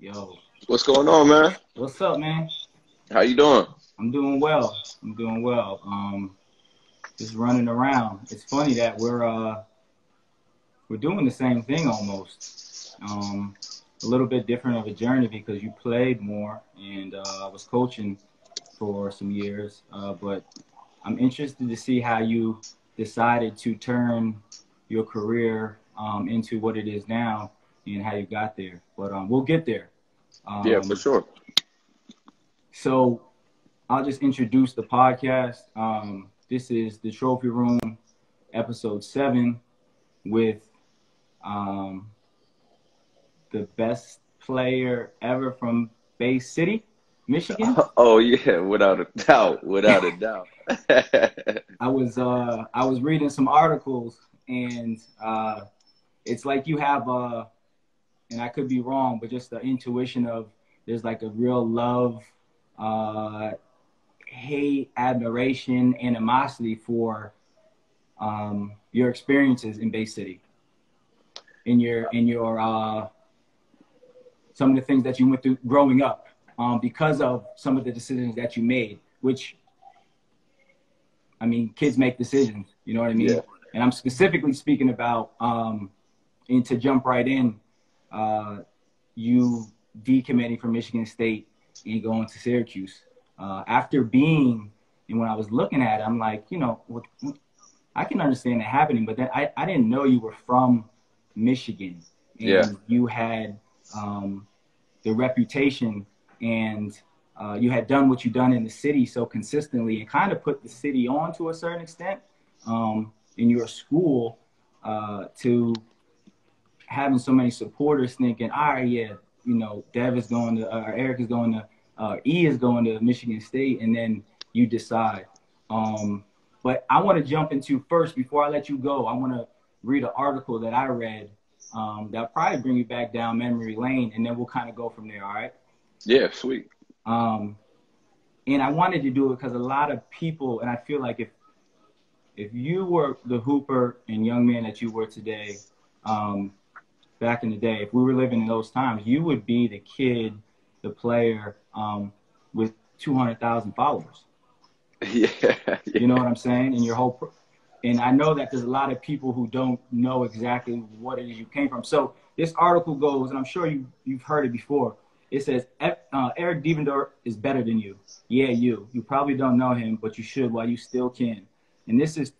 Yo. What's going on, man? What's up, man? How you doing? I'm doing well. I'm doing well. Um, just running around. It's funny that we're uh we're doing the same thing almost. Um, a little bit different of a journey because you played more and uh, I was coaching for some years. Uh, but I'm interested to see how you decided to turn your career um, into what it is now and how you got there. But um, we'll get there. Um, yeah, for sure. So I'll just introduce the podcast. Um, this is the Trophy Room, episode seven, with um, the best player ever from Bay City, Michigan. Oh yeah, without a doubt, without a doubt. I was uh, I was reading some articles, and uh, it's like you have uh, and I could be wrong, but just the intuition of there's like a real love, uh, hate, admiration, animosity for um, your experiences in Bay City, in your in your uh, some of the things that you went through growing up, um, because of some of the decisions that you made, which I mean, kids make decisions. You know what I mean? Yeah. And I'm specifically speaking about, um, and to jump right in, uh, you decommitting from Michigan State and going to Syracuse. Uh, after being, and when I was looking at it, I'm like, you know, what, I can understand it happening, but then I, I didn't know you were from Michigan. And Yeah. you had um, the reputation and uh, you had done what you've done in the city so consistently and kind of put the city on to a certain extent um, in your school uh, to having so many supporters thinking, all right, yeah, you know, Dev is going to, or Eric is going to, uh, E is going to Michigan State, and then you decide. Um, but I want to jump into first before I let you go. I want to read an article that I read um, that'll probably bring you back down memory lane, and then we'll kind of go from there. All right. yeah, sweet. Um, and I wanted to do it because a lot of people, and I feel like if if you were the hooper and young man that you were today, um, back in the day, if we were living in those times, you would be the kid, the player um, with 200,000 followers. Yeah, You know what I'm saying? And your whole, pro- and I know that there's a lot of people who don't know exactly what it is you came from. So this article goes, and I'm sure you you've heard it before. It says uh, Eric Devendorf is better than you. Yeah, you. You probably don't know him, but you should while you still can. And this is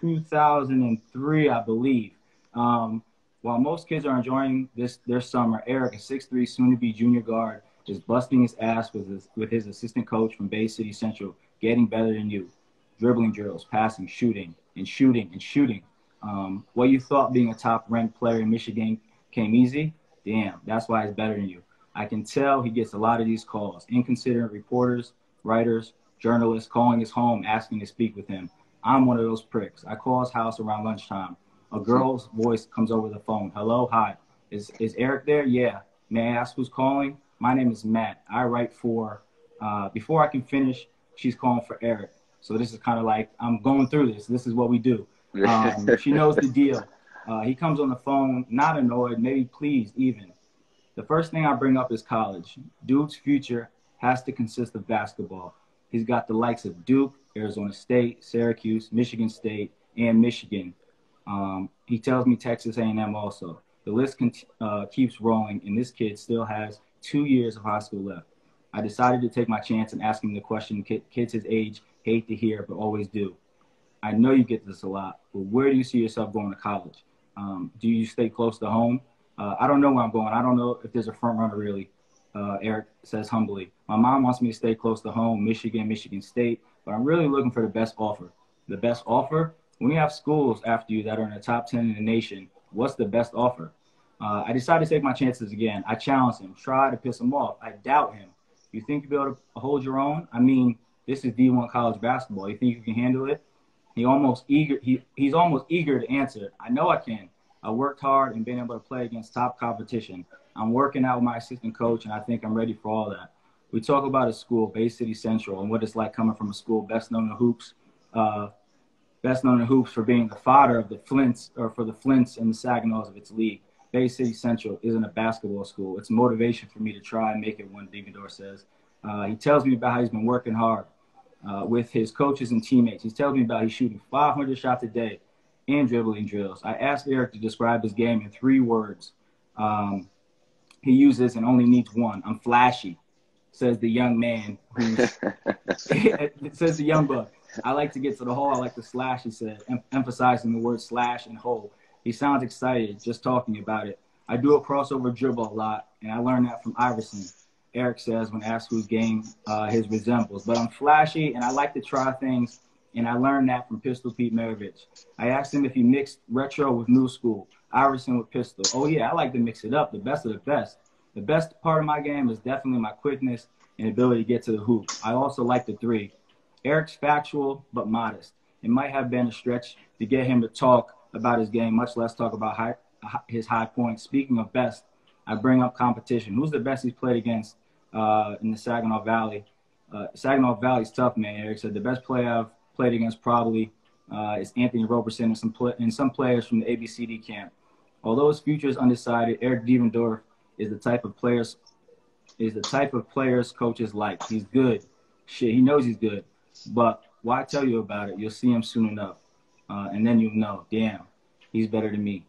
2003, I believe. Um, while most kids are enjoying this their summer, Eric, a 6'3", soon-to-be junior guard, is busting his ass with his, with his assistant coach from Bay City Central, getting better than you. Dribbling drills, passing, shooting, and shooting, and shooting. Um, what you thought being a top-ranked player in Michigan came easy? Damn, that's why he's better than you. I can tell he gets a lot of these calls. Inconsiderate reporters, writers, journalists calling his home asking to speak with him. I'm one of those pricks. I call his house around lunchtime. A girl's voice comes over the phone. Hello, hi. Is is Eric there? Yeah. May I ask who's calling? My name is Matt. I write for. Uh, before I can finish, she's calling for Eric. So this is kind of like I'm going through this. This is what we do. Um, she knows the deal. Uh, he comes on the phone, not annoyed, maybe pleased even. The first thing I bring up is college. Duke's future has to consist of basketball. He's got the likes of Duke, Arizona State, Syracuse, Michigan State, and Michigan. Um, he tells me Texas A&M also. The list uh, keeps rolling, and this kid still has two years of high school left. I decided to take my chance and ask him the question ki- kids his age hate to hear, but always do. I know you get this a lot, but where do you see yourself going to college? Um, do you stay close to home? Uh, I don't know where I'm going. I don't know if there's a front runner really. Uh, Eric says humbly. My mom wants me to stay close to home, Michigan, Michigan State, but I'm really looking for the best offer. The best offer? When you have schools after you that are in the top 10 in the nation, what's the best offer? Uh, I decided to take my chances again. I challenged him, try to piss him off. I doubt him. You think you'll be able to hold your own? I mean, this is D1 college basketball. You think you can handle it? He almost eager. He, he's almost eager to answer. I know I can. I worked hard and been able to play against top competition. I'm working out with my assistant coach, and I think I'm ready for all that. We talk about his school, Bay City Central, and what it's like coming from a school best known in hoops, uh, best known in hoops for being the fodder of the Flints or for the Flints and the Saginaws of its league. Bay City Central isn't a basketball school. It's motivation for me to try and make it one, Devendorf says. Uh, he tells me about how he's been working hard uh, with his coaches and teammates. He tells me about he's shooting 500 shots a day and dribbling drills. I asked Eric to describe his game in three words. Um, he uses and only needs one. I'm flashy, says the young man who says the young buck. I like to get to the hole. I like to slash, he said, em- emphasizing the word slash and hole. He sounds excited just talking about it. I do a crossover dribble a lot, and I learned that from Iverson. Eric says when asked whose game uh, his resembles. But I'm flashy and I like to try things, and I learned that from Pistol Pete Maravich. I asked him if he mixed retro with new school, Iverson with pistol. Oh yeah, I like to mix it up, the best of the best. The best part of my game is definitely my quickness and ability to get to the hoop. I also like the three. Eric's factual but modest. It might have been a stretch to get him to talk about his game, much less talk about high, his high points. Speaking of best, I bring up competition. Who's the best he's played against uh, in the Saginaw Valley? Uh, Saginaw Valley's tough, man. Eric said the best player I've played against probably uh, is Anthony Roberson and some and some players from the ABCD camp. Although his future is undecided, Eric Devendorf is the type of players is the type of players coaches like. He's good. Shit, he knows he's good. But why tell you about it? You'll see him soon enough, uh, and then you'll know. Damn, he's better than me.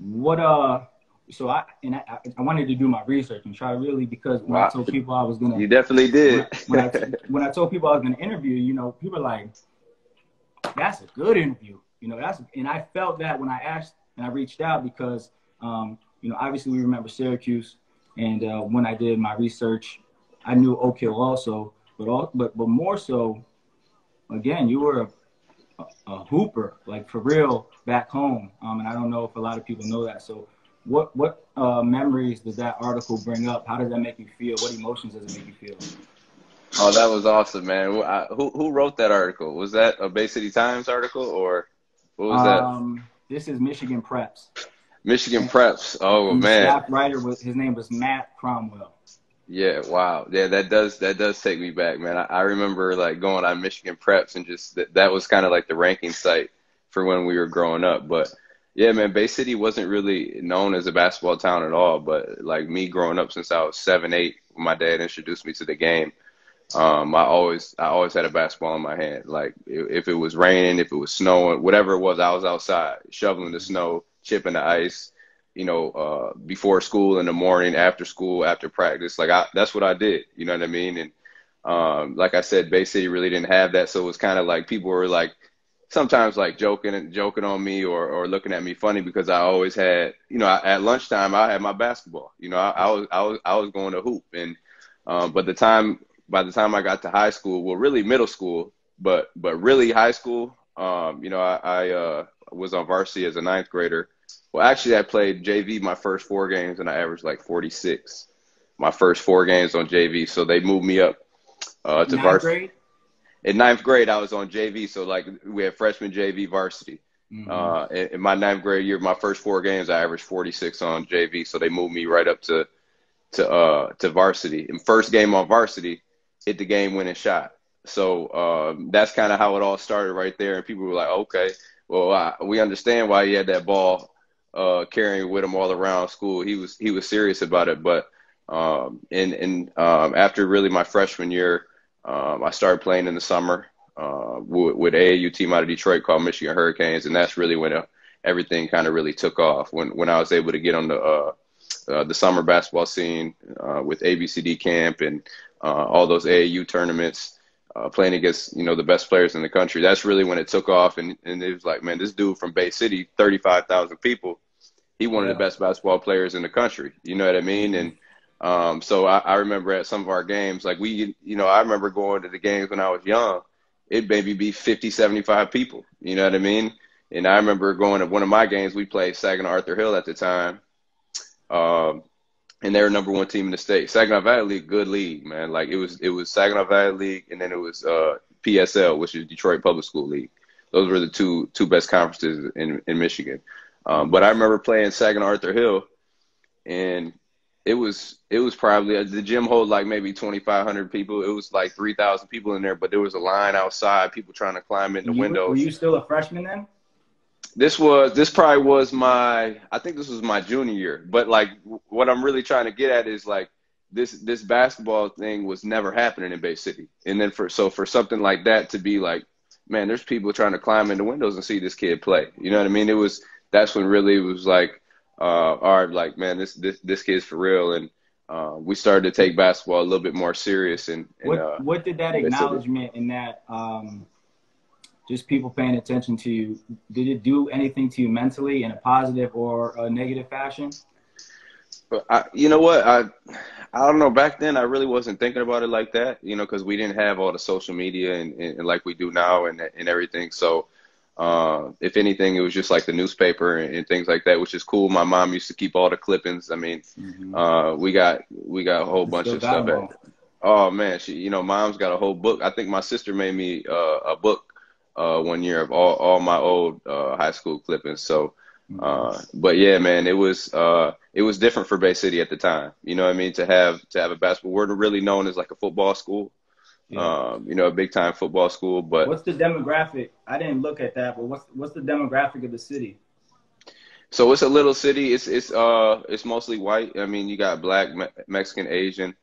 What uh? So I and I, I wanted to do my research and try really because when wow. I told people I was gonna, you definitely did. When I, when I, when I told people I was gonna interview, you know, people like, "That's a good interview," you know. That's and I felt that when I asked and I reached out because, um, you know, obviously we remember Syracuse, and uh, when I did my research, I knew Oak Hill also, but all, but but more so, again, you were a, a, hooper, like for real, back home. Um, and I don't know if a lot of people know that. So, what what uh, memories does that article bring up? How does that make you feel? What emotions does it make you feel? Oh, that was awesome, man. Who who wrote that article? Was that a Bay City Times article or what was um, that? This is Michigan Preps. Michigan Preps. Oh man. Staff writer was his name was Matt Cromwell. Yeah, wow. Yeah, that does that does take me back, man. I, I remember like going on Michigan Preps and just that, that was kind of like the ranking site for when we were growing up. But yeah, man, Bay City wasn't really known as a basketball town at all. But like me growing up since I was seven, eight, my dad introduced me to the game. Um, I always I always had a basketball in my hand. Like if it was raining, if it was snowing, whatever it was, I was outside shoveling the snow, chipping the ice. You know, uh, before school in the morning, after school, after practice. Like I, that's what I did. You know what I mean? And um, like I said, Bay City really didn't have that, so it was kind of like people were like sometimes like joking and joking on me or, or looking at me funny because I always had, you know, at lunchtime I had my basketball. You know, I, I was I was I was going to hoop, and um, but the time by the time I got to high school, well, really middle school, but but really high school, um, you know, I, I uh, was on varsity as a ninth grader. Well, actually, I played JV my first four games, and I averaged like 46. My first four games on JV, so they moved me up uh, to varsity. In ninth grade, I was on JV, so like we had freshman JV varsity. Mm-hmm. Uh, in, in my ninth grade year, my first four games, I averaged 46 on JV, so they moved me right up to to uh, to varsity. And first game on varsity, hit the game winning shot. So um, that's kind of how it all started right there. And people were like, okay, well, I, we understand why he had that ball uh, carrying with him all around school. He was he was serious about it. But um, and and um, after really my freshman year, um, I started playing in the summer uh, with, with AAU team out of Detroit called Michigan Hurricanes, and that's really when uh, everything kind of really took off. When when I was able to get on the uh, uh, the summer basketball scene uh, with ABCD camp and uh, all those AAU tournaments, uh, playing against you know the best players in the country. That's really when it took off, and and it was like, man, this dude from Bay City, thirty five thousand people, he one yeah. of the best basketball players in the country. You know what I mean? And um, so I, I remember at some of our games, like we, you know, I remember going to the games when I was young. It maybe be 50, 75 people. You know what I mean? And I remember going to one of my games. We played Saginaw Arthur Hill at the time. Um, and they're number one team in the state. Saginaw Valley League, good league, man. Like it was, it was Saginaw Valley League, and then it was uh, PSL, which is Detroit Public School League. Those were the two two best conferences in in Michigan. Um, but I remember playing Saginaw Arthur Hill, and it was it was probably the gym hold like maybe twenty five hundred people. It was like three thousand people in there, but there was a line outside, people trying to climb in the you, windows. Were you still a freshman then? This was this probably was my I think this was my junior year. But like what I'm really trying to get at is like this this basketball thing was never happening in Bay City. And then for so for something like that to be like, man, there's people trying to climb into windows and see this kid play. You know what I mean? It was that's when really it was like, uh, all right, like man, this this this kid's for real. And uh, we started to take basketball a little bit more serious. And, and what uh, what did that acknowledgement and that um, just people paying attention to you, did it do anything to you mentally in a positive or a negative fashion? I, you know what I I don't know. Back then, I really wasn't thinking about it like that, you know, because we didn't have all the social media and, and, and, like we do now and and everything. So, uh, if anything, it was just like the newspaper and, and, things like that, which is cool. My mom used to keep all the clippings. I mean, mm-hmm. uh, we got we got a whole bunch of stuff. At, oh man, she, you know, mom's got a whole book. I think my sister made me uh, a book uh, one year of all all my old uh, high school clippings. So. Uh, but yeah, man, it was uh, it was different for Bay City at the time. You know what I mean? To have to have a basketball, we're really known as like a football school. Yeah. Um, you know, a big time football school. But what's the demographic? I didn't look at that, but what's what's the demographic of the city? So it's a little city. It's it's uh it's mostly white. I mean, you got black, Me- Mexican, Asian.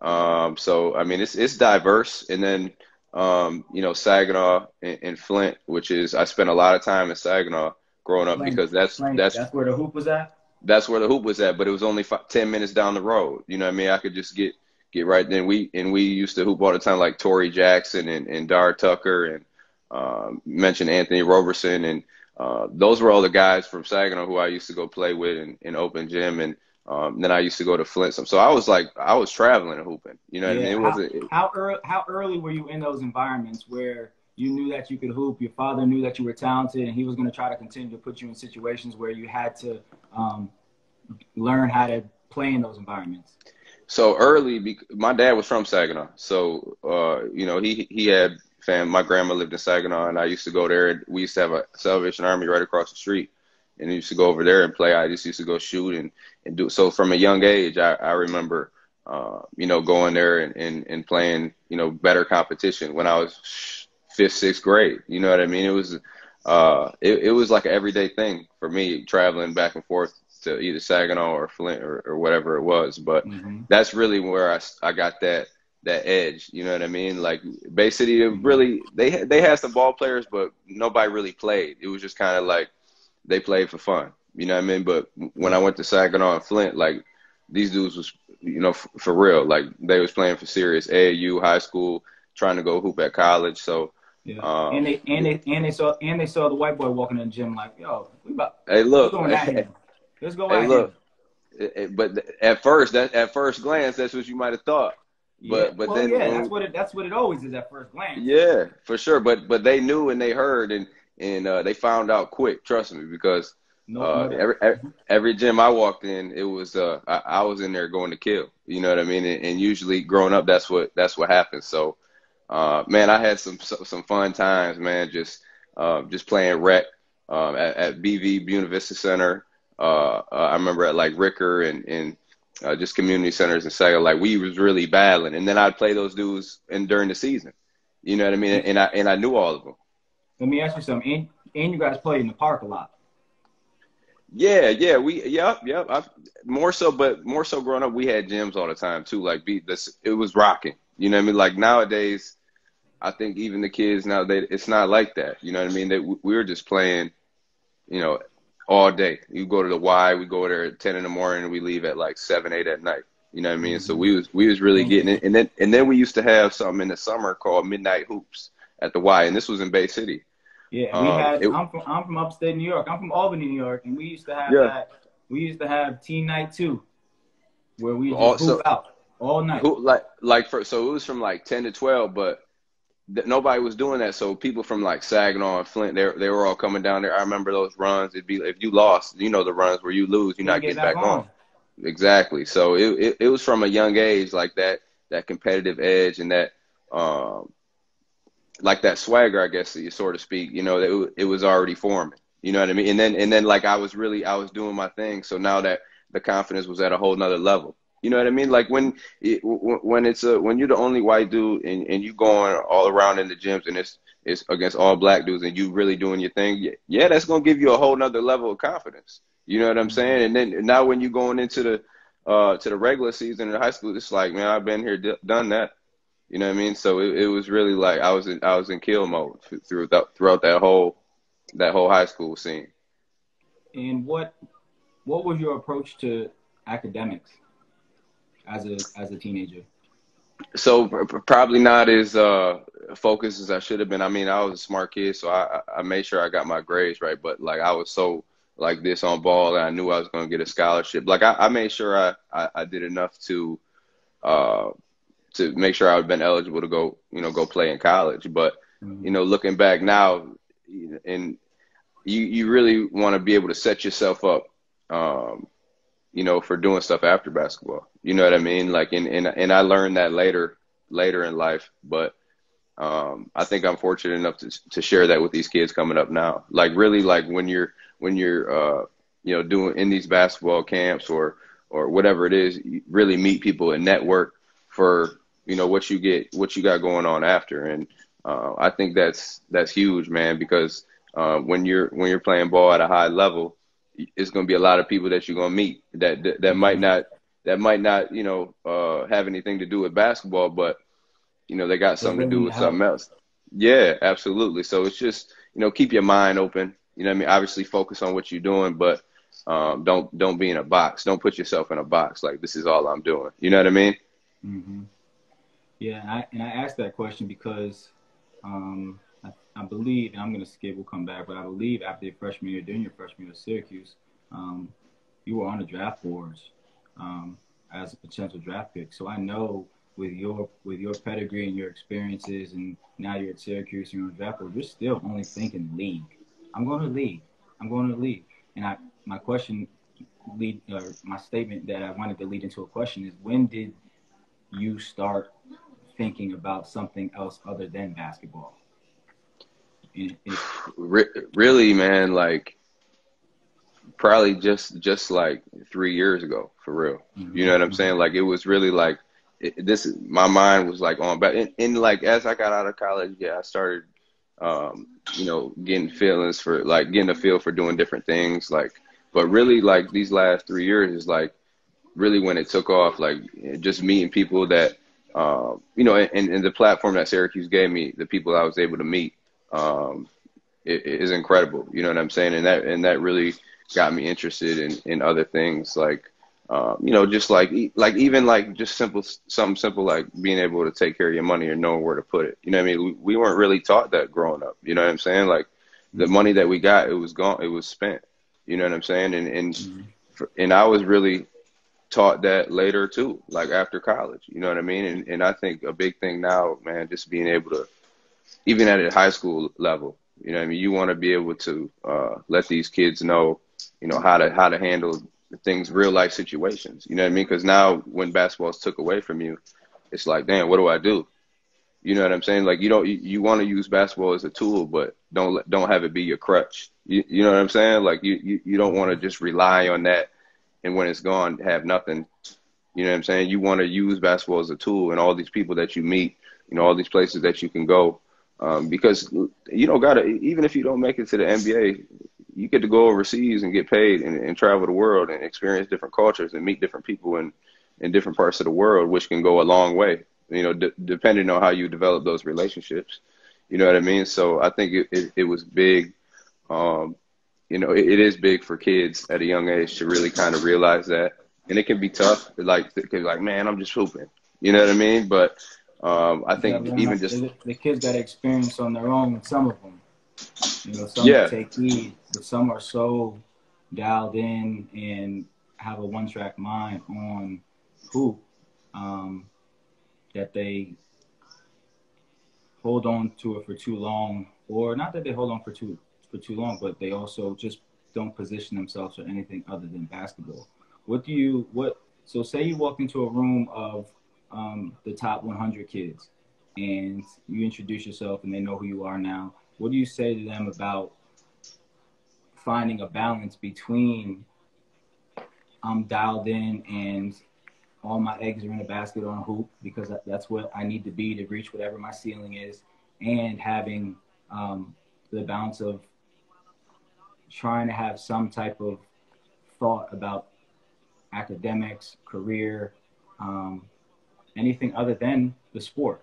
Um, so I mean, it's it's diverse. And then um, you know, Saginaw and, and Flint, which is I spent a lot of time in Saginaw growing up because that's that's that's where the hoop was at. That's where the hoop was at, but it was only five, ten minutes down the road. You know what I mean? I could just get get right then. We and we used to hoop all the time, like Torrey Jackson and and Dar Tucker, and um, mentioned Anthony Roberson, and uh, those were all the guys from Saginaw who I used to go play with in, in open gym, and um, then I used to go to Flint. So I was like, I was traveling and hooping. You know what yeah. I mean? It wasn't. It, how early? How early were you in those environments where you knew that you could hoop. Your father knew that you were talented, and he was going to try to continue to put you in situations where you had to um, learn how to play in those environments. So early, my dad was from Saginaw, so uh, you know he he had fam. My grandma lived in Saginaw, and I used to go there. We used to have a Salvation Army right across the street, and I used to go over there and play. I just used to go shoot and and do. So from a young age, I, I remember. Uh, you know, going there and, and, and playing, you know, better competition when I was fifth, sixth grade. You know what I mean? It was uh, it, it was like an everyday thing for me traveling back and forth to either Saginaw or Flint or, or whatever it was. But mm-hmm. that's really where I, I got that that edge. You know what I mean? Like Bay City, really they they had some ball players, but nobody really played. It was just kind of like they played for fun. You know what I mean? But when I went to Saginaw and Flint, like these dudes was you know for, for real. Like they was playing for serious AAU high school, trying to go hoop at college. So yeah. Um, and they and they and they saw and they saw the white boy walking in the gym like, yo, we about hey look, going him. Let's go hey, look. It, it, but at first, that at first glance, that's what you might have thought. But yeah. but well, then yeah, that's what it that's what it always is at first glance. Yeah, for sure. But but they knew and they heard and and uh, they found out quick. Trust me, because no, uh, no. Every, every, every gym I walked in, it was uh I, I, was in there going to kill. You know what I mean? And, and usually growing up, that's what that's what happens. So uh, man, I had some some fun times, man. Just uh, just playing rec um, at, at BV Buena Vista Center. Uh, uh, I remember at like Ricker and and uh, just community centers and Sega. Like we was really battling, and then I'd play those dudes and during the season. You know what I mean? And I and I knew all of them. Let me ask you something. And, and you guys play in the park a lot. Yeah, yeah, we, yep, yep. I, more so, but more so growing up, we had gyms all the time too. Like, be this, it was rocking. You know what I mean? Like nowadays, I think even the kids now they it's not like that. You know what I mean? That we were just playing, you know, all day. You go to the Y, we go there at ten in the morning, and we leave at like seven, eight at night. You know what I mean? Mm-hmm. So we was we was really getting it, and then and then we used to have something in the summer called Midnight Hoops at the Y, and this was in Bay City. Yeah, we um, had. It, I'm from I'm from upstate New York. I'm from Albany, New York, and we used to have yeah. that. We used to have Teen Night too, where we just also, hoop out all night. Who, like like for so it was from like ten to twelve, but nobody was doing that. So people from like Saginaw and Flint, they they were all coming down there. I remember those runs. It'd be if you lost, you know the runs where you lose, you're not getting back, back on. Exactly. So it, it, it was from a young age like that that competitive edge and that um like that swagger, I guess, you sort of speak. You know, it, it was already forming. You know what I mean? And then and then like I was really I was doing my thing. So now that the confidence was at a whole nother level. You know what I mean? Like when it, when it's a when you're the only white dude and, and you going all around in the gyms and it's it's against all black dudes and you really doing your thing, yeah, that's gonna give you a whole nother level of confidence. You know what I'm saying? And then now when you're going into the uh, to the regular season in high school, it's like, man, I've been here, done that. You know what I mean? So it, it was really like I was in I was in kill mode throughout throughout that whole that whole high school scene. And what what was your approach to academics as a as a teenager? So probably not as uh, focused as I should have been. I mean, I was a smart kid, so I I made sure I got my grades right. But like I was so like this on ball, and I knew I was going to get a scholarship. Like I, I made sure I, I, I did enough to uh, to make sure I would have been eligible to go you know go play in college. But mm-hmm. you know, looking back now, and you you really want to be able to set yourself up. Um, you know, for doing stuff after basketball. You know what I mean? Like, and and and I learned that later later in life, but um, I think I'm fortunate enough to to share that with these kids coming up now. Like, really, like when you're when you're uh, you know doing in these basketball camps or or whatever it is, you really meet people and network for you know what you get what you got going on after, and uh, I think that's that's huge, man, because uh, when you're when you're playing ball at a high level, it's going to be a lot of people that you're going to meet that, that, that might not that might not you know uh, have anything to do with basketball, but you know they got something to do with something else. Yeah, absolutely. So it's just you know keep your mind open. You know I mean? Obviously focus on what you're doing, but um, don't don't be in a box. Don't put yourself in a box like this is all I'm doing. You know what I mean? Mm-hmm. Yeah, and I, and I asked that question because um, I believe, and I'm going to skip, we'll come back, but I believe after your freshman year, during your freshman year at Syracuse, um, you were on the draft boards um, as a potential draft pick. So I know with your with your pedigree and your experiences, and now you're at Syracuse, you're on the draft board, you're still only thinking league. I'm going to league. I'm going to league. And I, my question, lead, or my statement that I wanted to lead into a question is: When did you start thinking about something else other than basketball? really, man, like probably just just like three years ago, for real. Mm-hmm. You know what I'm saying? Like it was really like it, this. My mind was like on but and, and like as I got out of college, yeah, I started, um, you know, getting feelings for like getting a feel for doing different things, like. But really, like these last three years is like really when it took off. Like just meeting people that, um, you know, and, and the platform that Syracuse gave me, the people I was able to meet um, is incredible. You know what I'm saying? And that and that really got me interested in in other things like. Um, you know, just like like even like just simple something simple like being able to take care of your money and knowing where to put it. You know, what I mean, we, we weren't really taught that growing up. You know what I'm saying? Like the mm-hmm. money that we got, it was gone, it was spent. You know what I'm saying? And and mm-hmm. and I was really taught that later too, like after college. You know what I mean? And and I think a big thing now, man, just being able to even at a high school level. You know, what I mean, you want to be able to uh, let these kids know, you know, how to how to handle things, real life situations. You know what I mean? Because now when basketball's took away from you, it's like, damn, what do I do? You know what I'm saying? Like you don't you, you want to use basketball as a tool, but don't don't have it be your crutch. You, you know what I'm saying? Like you you, you don't want to just rely on that, and when it's gone, have nothing. You know what I'm saying? You want to use basketball as a tool, and all these people that you meet, you know, all these places that you can go um, because you don't gotta even if you don't make it to the NBA, you get to go overseas and get paid and, and travel the world and experience different cultures and meet different people in in different parts of the world, which can go a long way. You know, d- depending on how you develop those relationships. You know what I mean? So I think it it, it was big. Um, you know, it, it is big for kids at a young age to really kind of realize that, and it can be tough. Like, cause like, man, I'm just hooping. You know what I mean? But um, I think yeah, even just the kids got experience on their own. Some of them, you know, some yeah. take heed, but some are so dialed in and have a one-track mind on who um, that they hold on to it for too long, or not that they hold on for too for too long, but they also just don't position themselves for anything other than basketball. What do you what? So say you walk into a room of um, the top 100 kids and you introduce yourself and they know who you are now, what do you say to them about finding a balance between I'm dialed in and all my eggs are in a basket on a hoop because that's what I need to be to reach whatever my ceiling is, and having um, the balance of trying to have some type of thought about academics, career, um, anything other than the sport?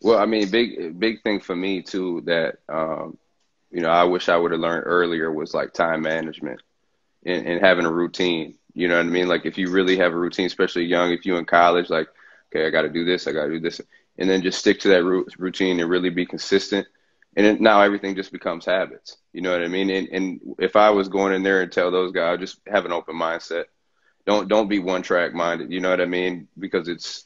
Well, I mean, big big thing for me too that um, you know I wish I would have learned earlier was like time management and, and having a routine. You know what I mean? Like if you really have a routine, especially young, if you in college, like okay, I got to do this, I got to do this, and then just stick to that routine and really be consistent. And it, now everything just becomes habits. You know what I mean? And, and if I was going in there and tell those guys, just have an open mindset. Don't don't be one track minded. You know what I mean? Because it's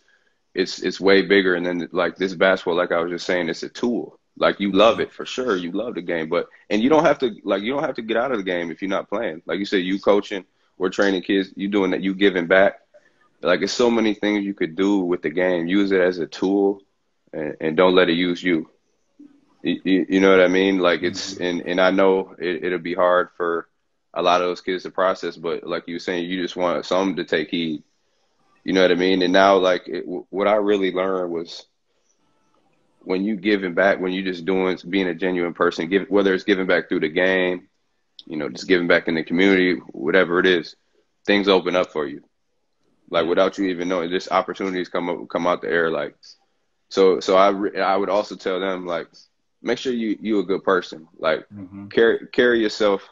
it's it's way bigger. And then like this basketball, like I was just saying, it's a tool. Like you love it for sure. You love the game, but and you don't have to like you don't have to get out of the game if you're not playing. Like you said, you coaching, we're training kids. You doing that. You giving back. Like it's so many things you could do with the game. Use it as a tool, and, and don't let it use you. You, you know what I mean? Like it's mm-hmm. and and I know it, it'll be hard for a lot of those kids to process, but like you were saying, you just want some to take heed. You know what I mean? And now, like it, what I really learned was when you giving back, when you just doing being a genuine person, give whether it's giving back through the game, you know, just giving back in the community, whatever it is, things open up for you. Like without you even knowing, just opportunities come up, come out the air. Like so, so I I would also tell them like make sure you you a good person. Like mm-hmm. carry carry yourself.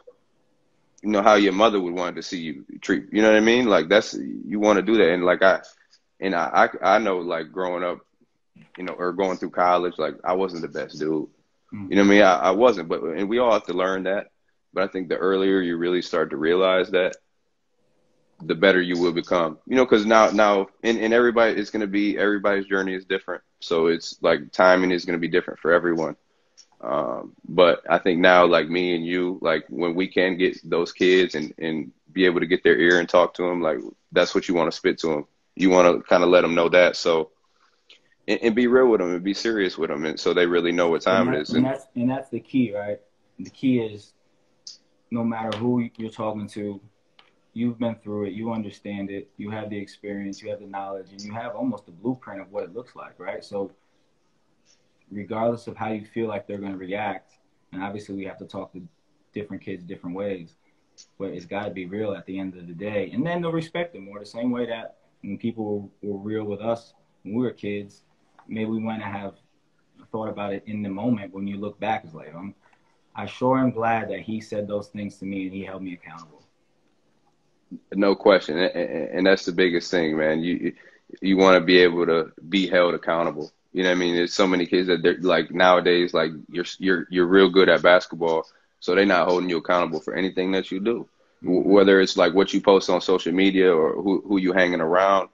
You know how your mother would want to see you treat. You know what I mean? Like that's you want to do that. And like I, and I I, I know like growing up, you know, or going through college, like I wasn't the best dude. Mm-hmm. You know what I mean? I, I wasn't, but and we all have to learn that. But I think the earlier you really start to realize that, the better you will become. You know, because now now and, and everybody it's going to be everybody's journey is different. So it's like timing is going to be different for everyone. Um, but I think now, like me and you, like when we can get those kids and, and be able to get their ear and talk to them, like that's what you want to spit to them. You want to kind of let them know that. So, and, and, be real with them and be serious with them. And so they really know what time that, it is. And, and that's, and that's the key, right? The key is no matter who you're talking to, you've been through it, you understand it, you have the experience, you have the knowledge, and you have almost the blueprint of what it looks like, right? So regardless of how you feel like they're going to react, and obviously we have to talk to different kids different ways, but it's got to be real at the end of the day. And then they'll respect them more the same way that when people were, real with us when we were kids, maybe we might not have thought about it in the moment. When you look back, it's like, I'm, um, I sure am glad that he said those things to me and he held me accountable. No question, and that's the biggest thing, man. You you want to be able to be held accountable you know what I mean? There's so many kids that they're like nowadays, like you're you're you're real good at basketball, so they're not holding you accountable for anything that you do, mm-hmm. whether it's like what you post on social media or who who you hanging around.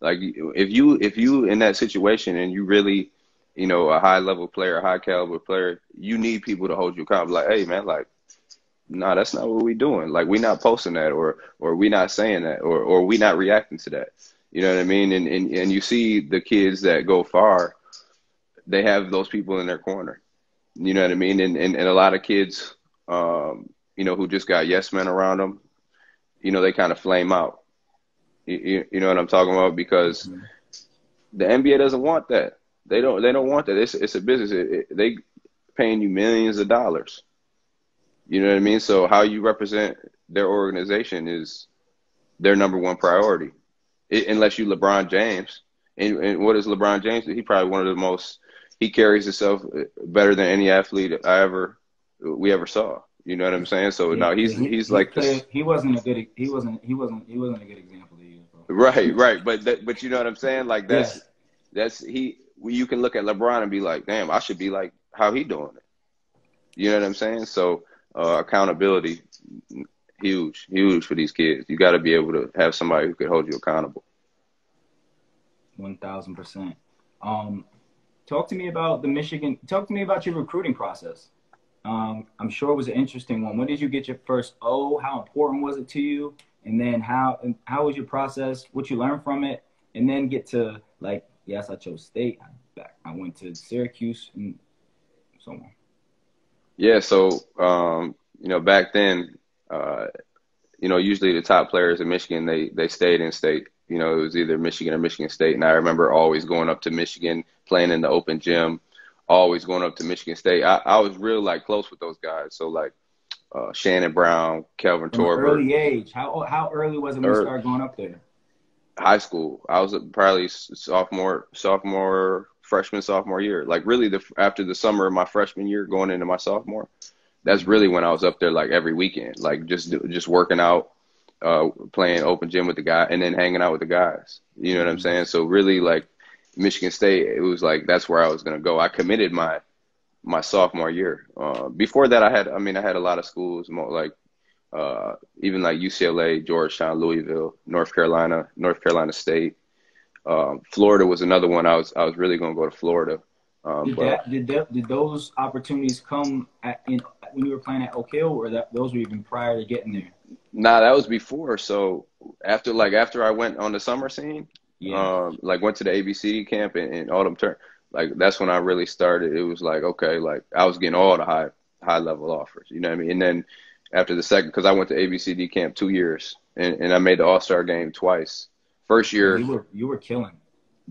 Like if you if you in that situation and you really, you know, a high level player, a high caliber player, you need people to hold you accountable. Like, hey man, like, no, nah, that's not what we doing. Like we not posting that or or we not saying that or or we not reacting to that. You know what I mean? And and and you see the kids that go far they have those people in their corner. You know what I mean? And and, and a lot of kids, um, you know, who just got yes men around them, you know, they kind of flame out. You, you, know what I'm talking about? Because mm-hmm. the NBA doesn't want that. They don't. They don't want that. It's it's a business. It, it, they paying you millions of dollars. You know what I mean? So how you represent their organization is their number one priority, it, unless you LeBron James. And, and what is LeBron James? He probably one of the most he carries himself better than any athlete I ever we ever saw. You know what I'm saying? So yeah, now he's he, he's he like played, he wasn't a good he wasn't he wasn't he wasn't a good example to you. Bro. Right, right, but that, but you know what I'm saying? Like that's yeah. that's he. You can look at LeBron and be like, damn, I should be like how he doing it. You know what I'm saying? So uh, accountability, huge, huge for these kids. You got to be able to have somebody who could hold you accountable. One thousand percent. Um, talk to me about the Michigan. Talk to me about your recruiting process. Um, I'm sure it was an interesting one. When did you get your first O? How important was it to you? And then how how was your process? What you learned from it? And then get to like, yes, I chose state. I went to Syracuse and so on. Yeah, so um, you know, back then, uh, you know, usually the top players in Michigan they they stayed in state. You know, it was either Michigan or Michigan State, and I remember always going up to Michigan playing in the open gym. always going up to Michigan State. I, I was real like close with those guys. So like uh, Shannon Brown, Kelvin From Torbert. Early age. How how early was it when you started going up there? High school. I was probably sophomore, sophomore, freshman, sophomore year. Like really, the after the summer of my freshman year, going into my sophomore, that's really when I was up there like every weekend, like just just working out, uh, playing open gym with the guy, and then hanging out with the guys. You know what I'm mm-hmm. saying? So really, like Michigan State, it was like that's where I was gonna go. I committed my my sophomore year. Uh, before that, I had, I mean, I had a lot of schools, more like uh, even like UCLA, Georgetown, Louisville, North Carolina, North Carolina State. Um, Florida was another one. I was I was really going to go to Florida. Um, did, but, that, did that did those opportunities come at, in when you were playing at Oak Hill, or that those were even prior to getting there? Nah, that was before. So after like after I went on the summer scene, yeah. um, like went to the ABCD camp in, in autumn term like that's when I really started. It was like okay, like I was getting all the high high level offers. You know what I mean? And then after the second, because I went to ABCD camp two years, and, and I made the All Star game twice. First year, you were you were killing.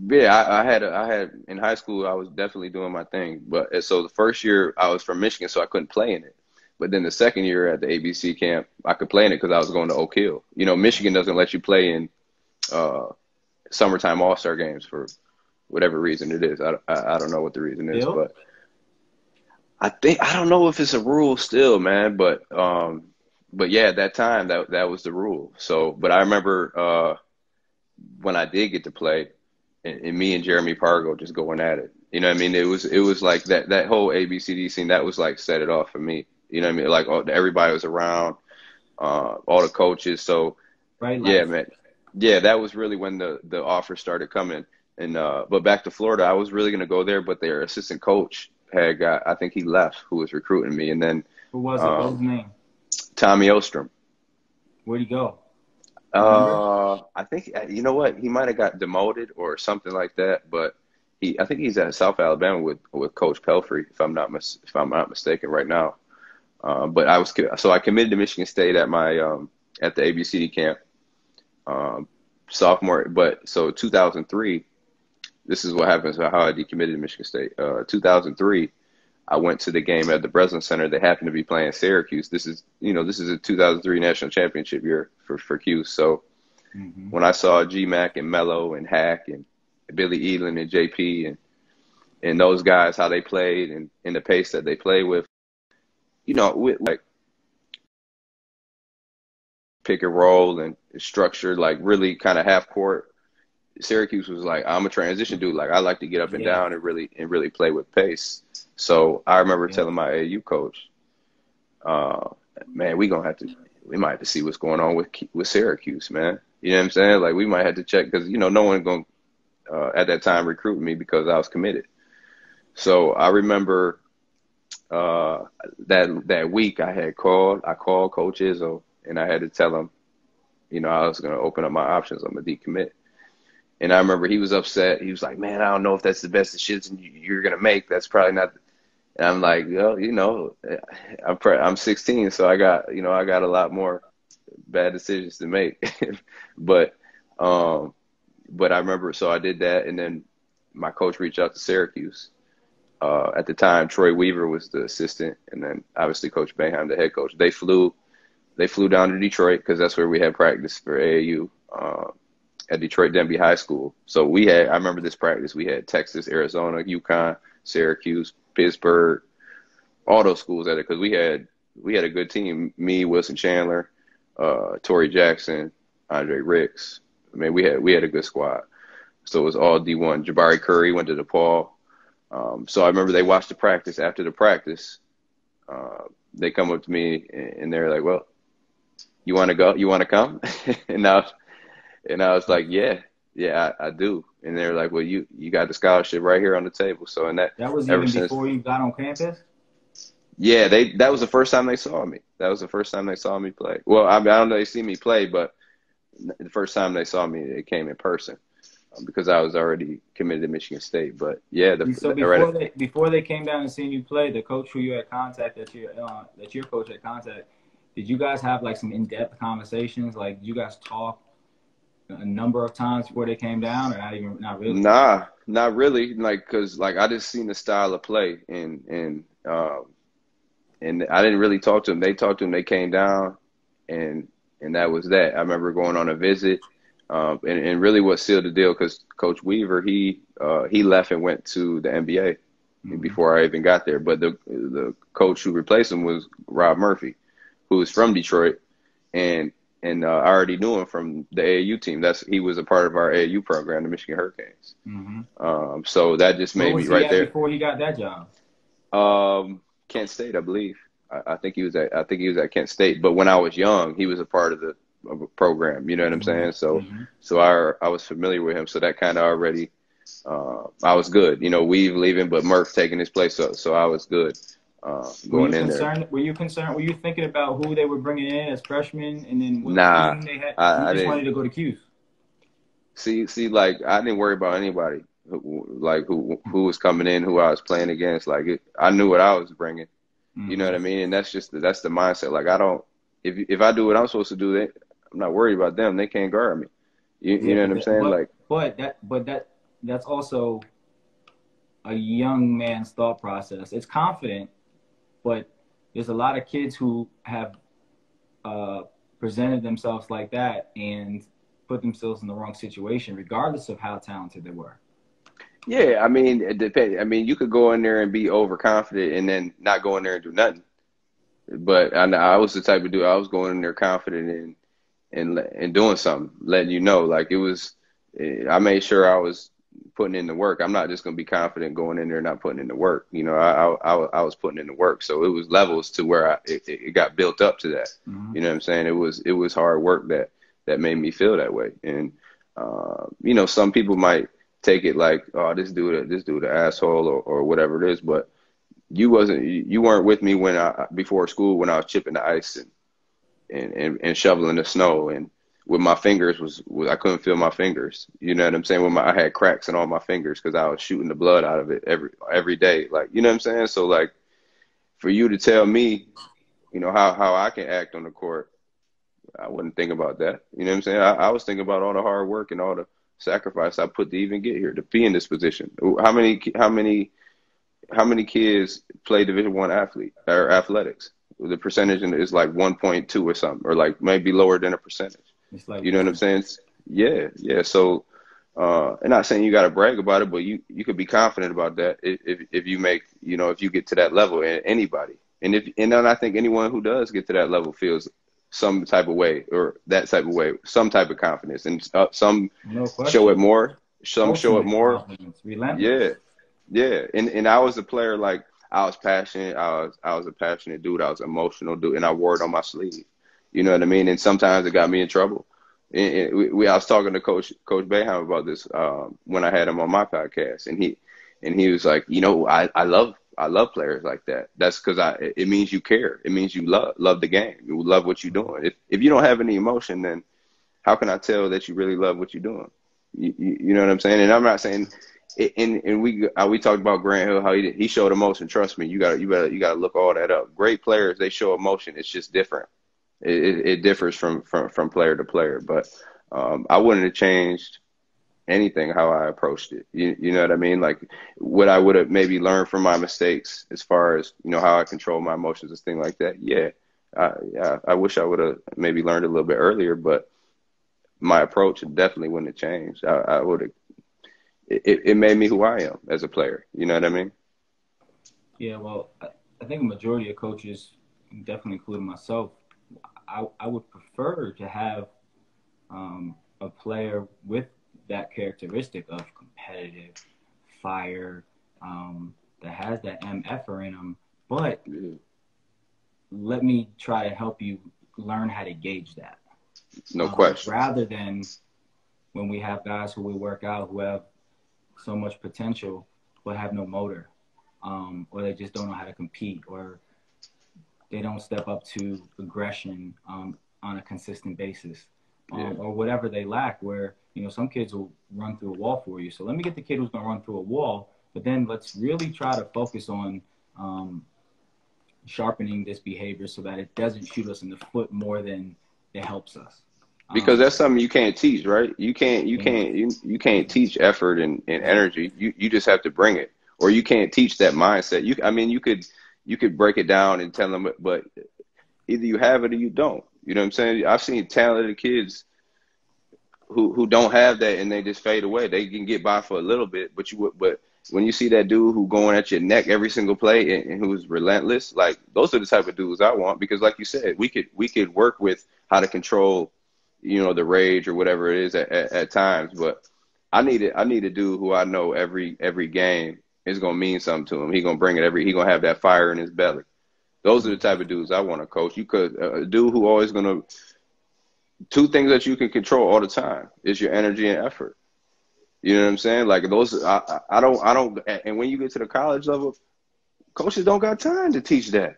Yeah, I, I had a, I had in high school. I was definitely doing my thing, but so the first year I was from Michigan, so I couldn't play in it. But then the second year at the ABC camp, I could play in it because I was going to Oak Hill. You know, Michigan doesn't let you play in uh, summertime All Star games for whatever reason it is. I, I, I don't know what the reason is, still? but I think I don't know if it's a rule still, man. But um, but yeah, at that time that that was the rule. So, but I remember uh, when I did get to play, and, and me and Jeremy Pargo just going at it. You know what I mean? It was it was like that that whole ABCD scene that was like set it off for me. You know what I mean? Like all, everybody was around, uh, all the coaches. So right, yeah, man. Yeah, that was really when the the offers started coming. And uh, but back to Florida, I was really gonna go there, but their assistant coach had got, I think he left, who was recruiting me, and then who was it? Um, what was his name? Tommy Ostrom. Where'd he go? Uh, I think uh, you know what he might have got demoted or something like that, but he I think he's at South Alabama with with Coach Pelphrey, if I'm not mis- if I'm not mistaken right now. Uh, but I was so I committed to Michigan State at my um, at the ABCD camp um, sophomore, but so 2003 this is what happens how I decommitted to Michigan State. Uh, 2003, I went to the game at the Breslin Center. They happened to be playing Syracuse. This is, you know, this is a 2003 national championship year for for Cuse. So mm-hmm. when I saw GMAC and Melo and Hak and Billy Edelin and JP and and those guys how they played and in the pace that they play with, you know, with like pick and roll and structured like really kind of half court Syracuse was like, I'm a transition dude. Like I like to get up and yeah. down and really and really play with pace. So I remember yeah. telling my AU coach, uh, man, we gonna have to, we might have to see what's going on with with Syracuse, man. You know what I'm saying? Like we might have to check because you know no one gonna uh, at that time recruit me because I was committed. So I remember uh, that that week I had called. I called Coach Izzo and I had to tell him, you know, I was gonna open up my options. I'm gonna decommit. And I remember he was upset. He was like, "Man, I don't know if that's the best decision you're gonna make. That's probably not." And I'm like, "Well, you know, I'm pre- I'm 16, so I got you know I got a lot more bad decisions to make." but um, but I remember, so I did that, and then my coach reached out to Syracuse. Uh, at the time, Troy Weaver was the assistant, and then obviously Coach Boeheim, the head coach. They flew, they flew down to Detroit because that's where we had practice for AAU. Uh, at Detroit Denby High School. So we had, I remember this practice. We had Texas, Arizona, UConn, Syracuse, Pittsburgh, all those schools at it because we had we had a good team. Me, Wilson Chandler, uh, Jackson, Andre Ricks. I mean, we had we had a good squad. So it was all D1. Jabari Curry went to DePaul. Um, so I remember they watched the practice. After the practice, uh, they come up to me and, they're like, "Well, you want to go? You want to come?" and now and I was like, yeah, yeah, I, I, do. And they're like, well, you you got the scholarship right here on the table. So and that that was even since, before you got on campus. Yeah, they that was the first time they saw me. That was the first time they saw me play. Well, I, mean, I don't know they see me play, but the first time they saw me, they came in person um, because I was already committed to Michigan State. But yeah, the, so before right they before they came down and seen you play, the coach who you had contact that your uh, that your coach had contact, did you guys have like some in depth conversations? Like, did you guys talk a number of times before they came down, or not even not really? Nah, not really. Like, cause like I just seen the style of play, and and um, and I didn't really talk to them. They talked to them. They came down, and and that was that. I remember going on a visit, um, and and really what sealed the deal because Coach Weaver he uh, he left and went to the NBA mm-hmm. before I even got there. But the the coach who replaced him was Rob Murphy, who was from Detroit, and and uh, I already knew him from the AAU team. That's he was a part of our AAU program, the Michigan Hurricanes. Mm-hmm. Um, so that just made me right there. Before he got that job, um, Kent State, I believe. I, I, think he was at I think he was at Kent State. But when I was young, he was a part of the of a program. You know what I'm mm-hmm. saying? So mm-hmm. so I I was familiar with him. So that kind of already uh, I was good. You know, Weave leaving, but Murph taking his place. So so I was good. Uh, going were in there. Were you concerned? Were you thinking about who they were bringing in as freshmen, and then what nah, they had? I, you I just wanted to go to Cuse. See, see, like I didn't worry about anybody, who, like who who was coming in, who I was playing against. Like it, I knew what I was bringing. Mm-hmm. You know what I mean? And that's just the, that's the mindset. Like I don't, if if I do what I'm supposed to do, they, I'm not worried about them. They can't guard me. You, you know what I'm saying? But, like, but that, but that, that's also a young man's thought process. It's confident but there's a lot of kids who have uh, presented themselves like that and put themselves in the wrong situation, regardless of how talented they were. Yeah, I mean, it depends. I mean, you could go in there and be overconfident and then not go in there and do nothing. But I, I was the type of dude. I was going in there confident and and and doing something, letting you know. Like it was, I made sure I was putting in the work. I'm not just going to be confident going in there not putting in the work. You know, I, I, I was putting in the work. So it was levels to where I, it, it got built up to that. Mm-hmm. You know what I'm saying? It was, it was hard work that, that made me feel that way. And, uh, you know, some people might take it like, oh, this dude, this dude, an asshole or, or whatever it is. But you wasn't, you weren't with me when I, before school, when I was chipping the ice and, and, and, and shoveling the snow and, with my fingers was, was I couldn't feel my fingers. You know what I'm saying? When my I had cracks in all my fingers because I was shooting the blood out of it every every day. Like you know what I'm saying? So like for you to tell me, you know how how I can act on the court, I wouldn't think about that. You know what I'm saying? I, I was thinking about all the hard work and all the sacrifice I put to even get here to be in this position. How many how many how many kids play Division One athlete or athletics? The percentage is like 1.2 or something, or like maybe lower than a percentage. It's like you know what I'm saying? Yeah, yeah. So, uh, and not saying you got to brag about it, but you you could be confident about that if if you make you know if you get to that level and anybody and if and then I think anyone who does get to that level feels some type of way or that type of way, some type of confidence, and uh, some no show it more, some show it more. Yeah, yeah. And and I was a player like I was passionate. I was I was a passionate dude. I was emotional dude, and I wore it on my sleeve. You know what I mean? And sometimes it got me in trouble. And, we, we, I was talking to Coach Coach Boeheim about this um, when I had him on my podcast, and he and he was like, you know, I, I love I love players like that. That's because I it means you care. It means you love love the game. You love what you're doing. If if you don't have any emotion, then how can I tell that you really love what you're doing? You, you, you know what I'm saying? And I'm not saying. And and we uh, we talked about Grant Hill how he he showed emotion. Trust me, you got you got you got to look all that up. Great players they show emotion. It's just different. It, it differs from, from, from player to player, but um, I wouldn't have changed anything how I approached it. You, you know what I mean? Like what I would have maybe learned from my mistakes as far as, you know, how I control my emotions and things like that. Yeah. I, yeah, I wish I would have maybe learned a little bit earlier, but my approach definitely wouldn't have changed. I, I would have, it, it made me who I am as a player. You know what I mean? Yeah, well, I think a majority of coaches, definitely including myself, I, I would prefer to have um, a player with that characteristic of competitive fire um, that has that MFer in them. But let me try to help you learn how to gauge that. No um, question. Rather than when we have guys who we work out who have so much potential but have no motor, um, or they just don't know how to compete, or they don't step up to aggression um, on a consistent basis, um, yeah. or whatever they lack. Where you know some kids will run through a wall for you. So let me get the kid who's going to run through a wall, but then let's really try to focus on um, sharpening this behavior so that it doesn't shoot us in the foot more than it helps us. because Um, that's something you can't teach, right? You can't you can't you, you can't teach effort and, and energy. You you just have to bring it, or you can't teach that mindset. You I mean you could you could break it down and tell them, but either you have it or you don't. You know what I'm saying? I've seen talented kids who who don't have that and they just fade away. They can get by for a little bit, but you would but when you see that dude who going at your neck every single play and, and who's relentless, like those are the type of dudes I want because like you said, we could we could work with how to control, you know, the rage or whatever it is at, at, at times. But I need it I need a dude who I know every every game is gonna mean something to him. He gonna bring it every he gonna have that fire in his belly. Those are the type of dudes I want to coach. You could uh, a dude who always gonna two things that you can control all the time is your energy and effort. You know what I'm saying? Like those, I, I I don't, I don't. And when you get to the college level, coaches don't got time to teach that.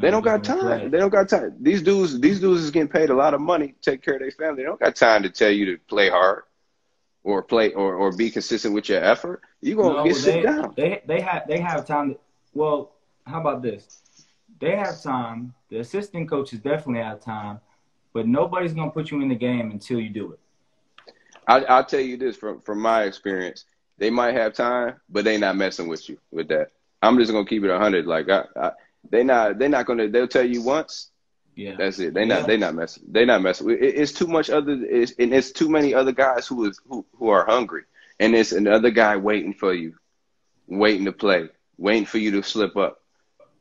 They don't got time. They don't got time. These dudes, these dudes is getting paid a lot of money to take care of their family. They don't got time to tell you to play hard or play or, or be consistent with your effort. you're gonna No, get they, sit down. They they have they have time. To, well, how about this? They have time. The assistant coaches definitely have time, but nobody's gonna put you in the game until you do it. I, I'll tell you this from from my experience. They might have time, but they not messing with you with that. I'm just gonna keep it hundred. Like I, I, they not they not gonna. They'll tell you once. Yeah. That's it. They not Yeah. they not messing. They not messing. It, it's too much other. It's, and it's too many other guys who is who who are hungry, and it's another guy waiting for you, waiting to play, waiting for you to slip up.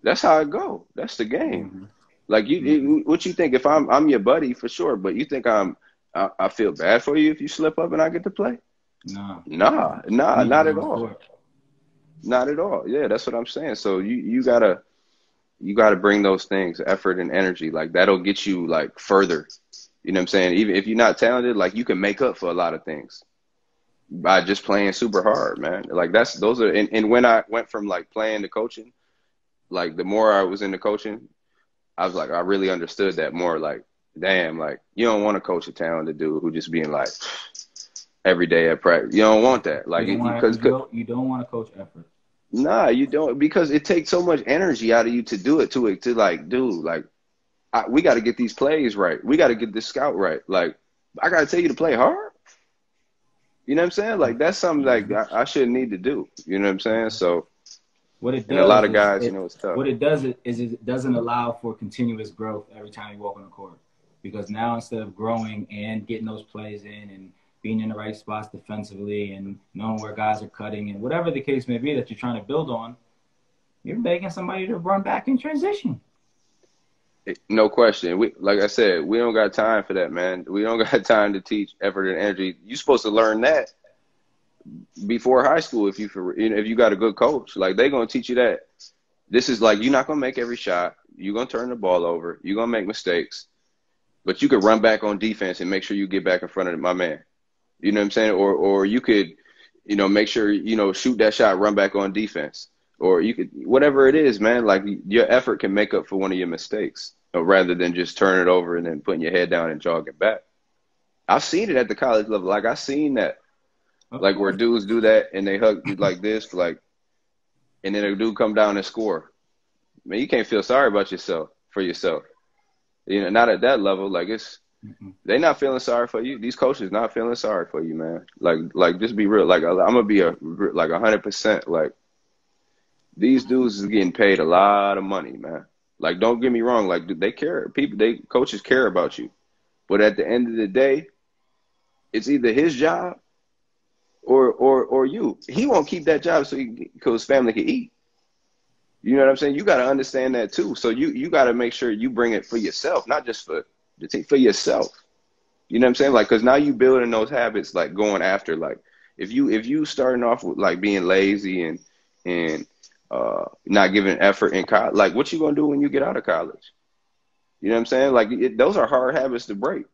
That's how it go. That's the game. Mhm. Like you, you, what you think? If I'm I'm your buddy for sure, but you think I'm I, I feel bad for you if you slip up and I get to play? No. Nah, nah, You not at all. Not at all. Yeah, that's what I'm saying. So you you gotta you gotta bring those things, effort and energy. Like that'll get you like further. You know what I'm saying? Even if you're not talented, like you can make up for a lot of things by just playing super hard, man. Like that's those are and, and when I went from like playing to coaching, like the more I was into coaching, I was like I really understood that more. Like, damn, like you don't want to coach a talented dude who just being like every day at practice. You don't want that. Like you, don't wanna- because you don't, you don't want to coach effort. Nah, you don't because it takes so much energy out of you to do it to it to like, dude, like I, we got to get these plays right. We got to get this scout right. Like I got to tell you to play hard. You know what I'm saying? Like that's something like mm-hmm. I, I shouldn't need to do. You know what I'm saying? So What it does, a lot of guys, it- you know, it's tough. What it does is it doesn't allow for continuous growth every time you walk on the court. Because now instead of growing and getting those plays in and being in the right spots defensively and knowing where guys are cutting and whatever the case may be that you're trying to build on, you're begging somebody to run back in transition. No question. We like I said, we don't got time for that, man. We don't got time to teach effort and energy. You're supposed to learn that before high school if you if you got a good coach. Like they're gonna teach you that. This is like you're not gonna make every shot. You're gonna turn the ball over. You're gonna make mistakes, but you could run back on defense and make sure you get back in front of my man. You know what I'm saying? Or or you could, you know, make sure you know shoot that shot, run back on defense, or you could whatever it is, man. Like your effort can make up for one of your mistakes, uh, rather than just turn it over and then putting your head down and jogging back. I've seen it at the college level. Like I've seen that like where dudes do that and they hug like this, like, and then a dude come down and score. Man, you can't feel sorry about yourself for yourself. You know, not at that level. Like it's They not feeling sorry for you. These coaches not feeling sorry for you, man. Like, like just be real. Like I'm gonna be a like hundred percent. Like these dudes is getting paid a lot of money, man. Like don't get me wrong. Like they care. People, they coaches care about you, but at the end of the day, it's either his job or or or you. He won't keep that job so his family can eat. You know what I'm saying? You got to understand that too. So you you got to make sure you bring it for yourself, not just for the team, for yourself. You know what I'm saying? Like, cause now you building those habits, like going after, like if you if you starting off with like being lazy and and uh not giving effort in college, like what you gonna do when you get out of college? You know what I'm saying? Like it, those are hard habits to break.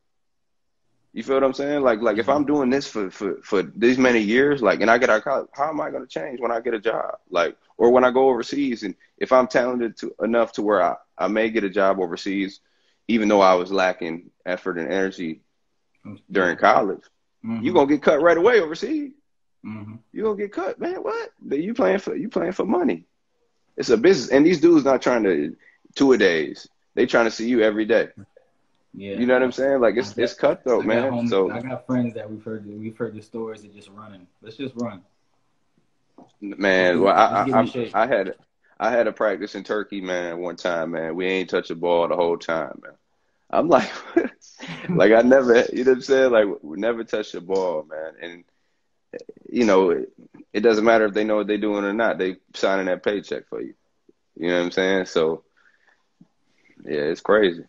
You feel what I'm saying? Like like if I'm doing this for for for these many years, like and I get out of college, how am I gonna change when I get a job? Like or when I go overseas and if I'm talented to enough to where I, I may get a job overseas, even though I was lacking effort and energy during college, Mhm. you gonna get cut right away overseas. Mhm. You gonna get cut, man. What? You playing for you playing for money. It's a business, and these dudes not trying to two a days. They trying to see you every day. Yeah. You know what I'm saying? Like it's it's cutthroat, man. Homies, so I got friends that we've heard we've heard the stories of just running. Let's just run. Man, well, I I, I, I had I had a practice in Turkey, man, one time, man. We ain't touch the ball the whole time, man. I'm like, like I never, you know what I'm saying? Like we never touch the ball, man. And you know, it, it doesn't matter if they know what they're doing or not. They signing that paycheck for you. You know what I'm saying? So, yeah, it's crazy.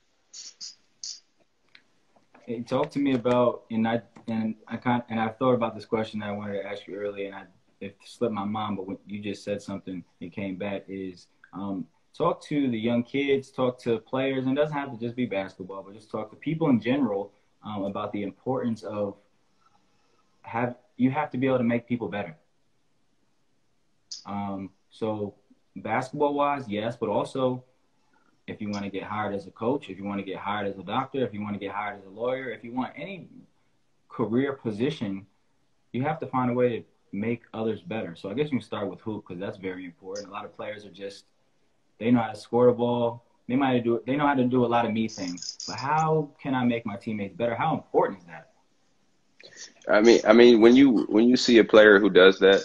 Hey, talk to me about, and I and I kind and I thought about this question I wanted to ask you earlier, and I it slipped my mind, but when you just said something, it came back. Is um, talk to the young kids, talk to players, and it doesn't have to just be basketball, but just talk to people in general um, about the importance of have you have to be able to make people better. Um, so basketball wise, yes, but also if you want to get hired as a coach, if you want to get hired as a doctor, if you want to get hired as a lawyer, if you want any career position, you have to find a way to make others better. So I guess you can start with hoop because that's very important. A lot of players are just they know how to score the ball. They might do they know how to do a lot of me things. But how can I make my teammates better? How important is that? I mean, I mean, when you when you see a player who does that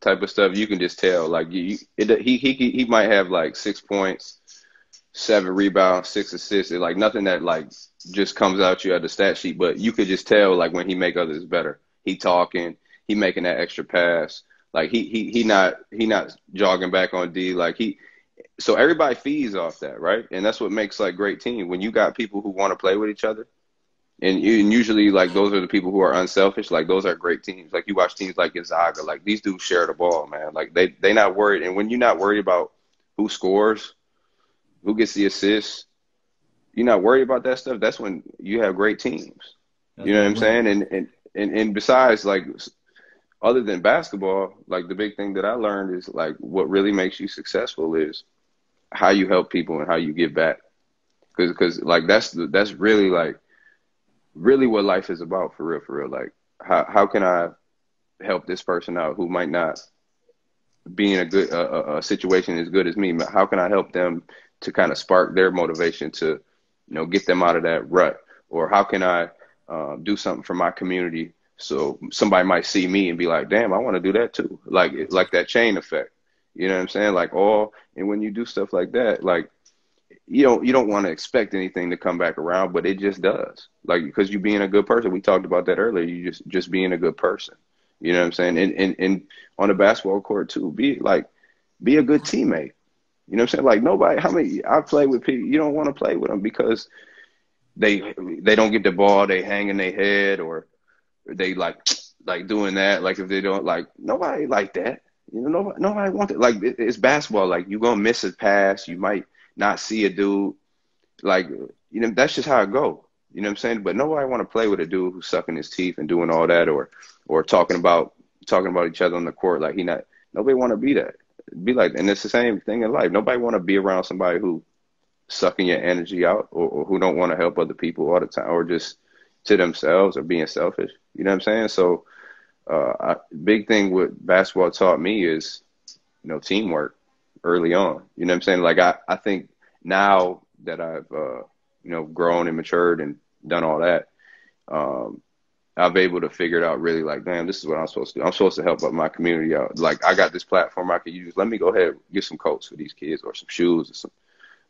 type of stuff, you can just tell. Like you, it, he he he might have like six points, seven rebounds, six assists. like nothing that like just comes out you at the stat sheet, but you could just tell like when he make others better. He talking, he making that extra pass. Like he he he not he not jogging back on D. Like he so everybody feeds off that, right? And that's what makes like great team. When you got people who want to play with each other, and, you, and usually like those are the people who are unselfish. Like those are great teams. Like you watch teams like Gonzaga, like these dudes share the ball, man. Like they they not worried. And when you're not worried about who scores, who gets the assists, you're not worried about that stuff. That's when you have great teams. That's you know what I'm saying? And and and and besides, like other than basketball, like the big thing that I learned is like what really makes you successful is how you help people and how you give back. Cause, cause like that's that's really like really what life is about for real, for real. Like how how can I help this person out who might not be in a good a, a situation as good as me? But how can I help them to kind of spark their motivation to you know get them out of that rut? Or how can I uh, do something for my community so somebody might see me and be like, "Damn, I want to do that too." Like like that chain effect. You know what I'm saying? Like all and when you do stuff like that, like you don't you don't want to expect anything to come back around, but it just does. Like because you being a good person. We talked about that earlier. You just just being a good person. You know what I'm saying? And and and on the basketball court too, be like be a good teammate. You know what I'm saying? Like nobody how many I play with people you don't want to play with them because they they don't get the ball, they hang in their head or they like like doing that. Like if they don't like nobody like that. You know, nobody, nobody wants it. Like it's basketball. Like you gonna miss a pass, you might not see a dude. Like you know, that's just how it go. You know what I'm saying? But nobody want to play with a dude who's sucking his teeth and doing all that, or or talking about talking about each other on the court. Like he not. Nobody want to be that. Be like, and it's the same thing in life. Nobody want to be around somebody who sucking your energy out, or, or who don't want to help other people all the time, or just to themselves, or being selfish. You know what I'm saying? So, uh, I, big thing what basketball taught me is, you know, teamwork early on. You know what I'm saying? Like I, I think now that I've, uh, you know, grown and matured and done all that, um, I've able to figure it out really like, damn, this is what I'm supposed to do. I'm supposed to help out my community out. Like I got this platform I can use. Let me go ahead and get some coats for these kids or some shoes or some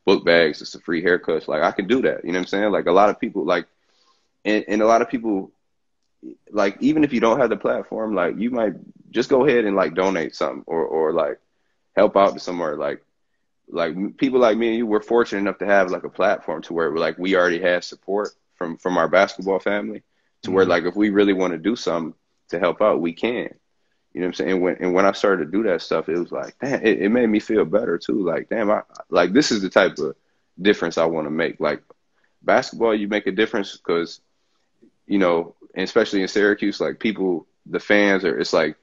book bags or some free haircuts. Like I can do that. You know what I'm saying? Like a lot of people like, and, and a lot of people like even if you don't have the platform, like you might just go ahead and like donate something or or like help out to somewhere. Like like people like me and you we're fortunate enough to have like a platform to where like we already have support from from our basketball family to mm-hmm. where like if we really want to do something to help out we can. You know what i'm saying? And when, and when i started to do that stuff it was like damn it, it made me feel better too. Like damn i like this is the type of difference i want to make. Like basketball you make a difference because you know and especially in Syracuse, like people, the fans are, it's like,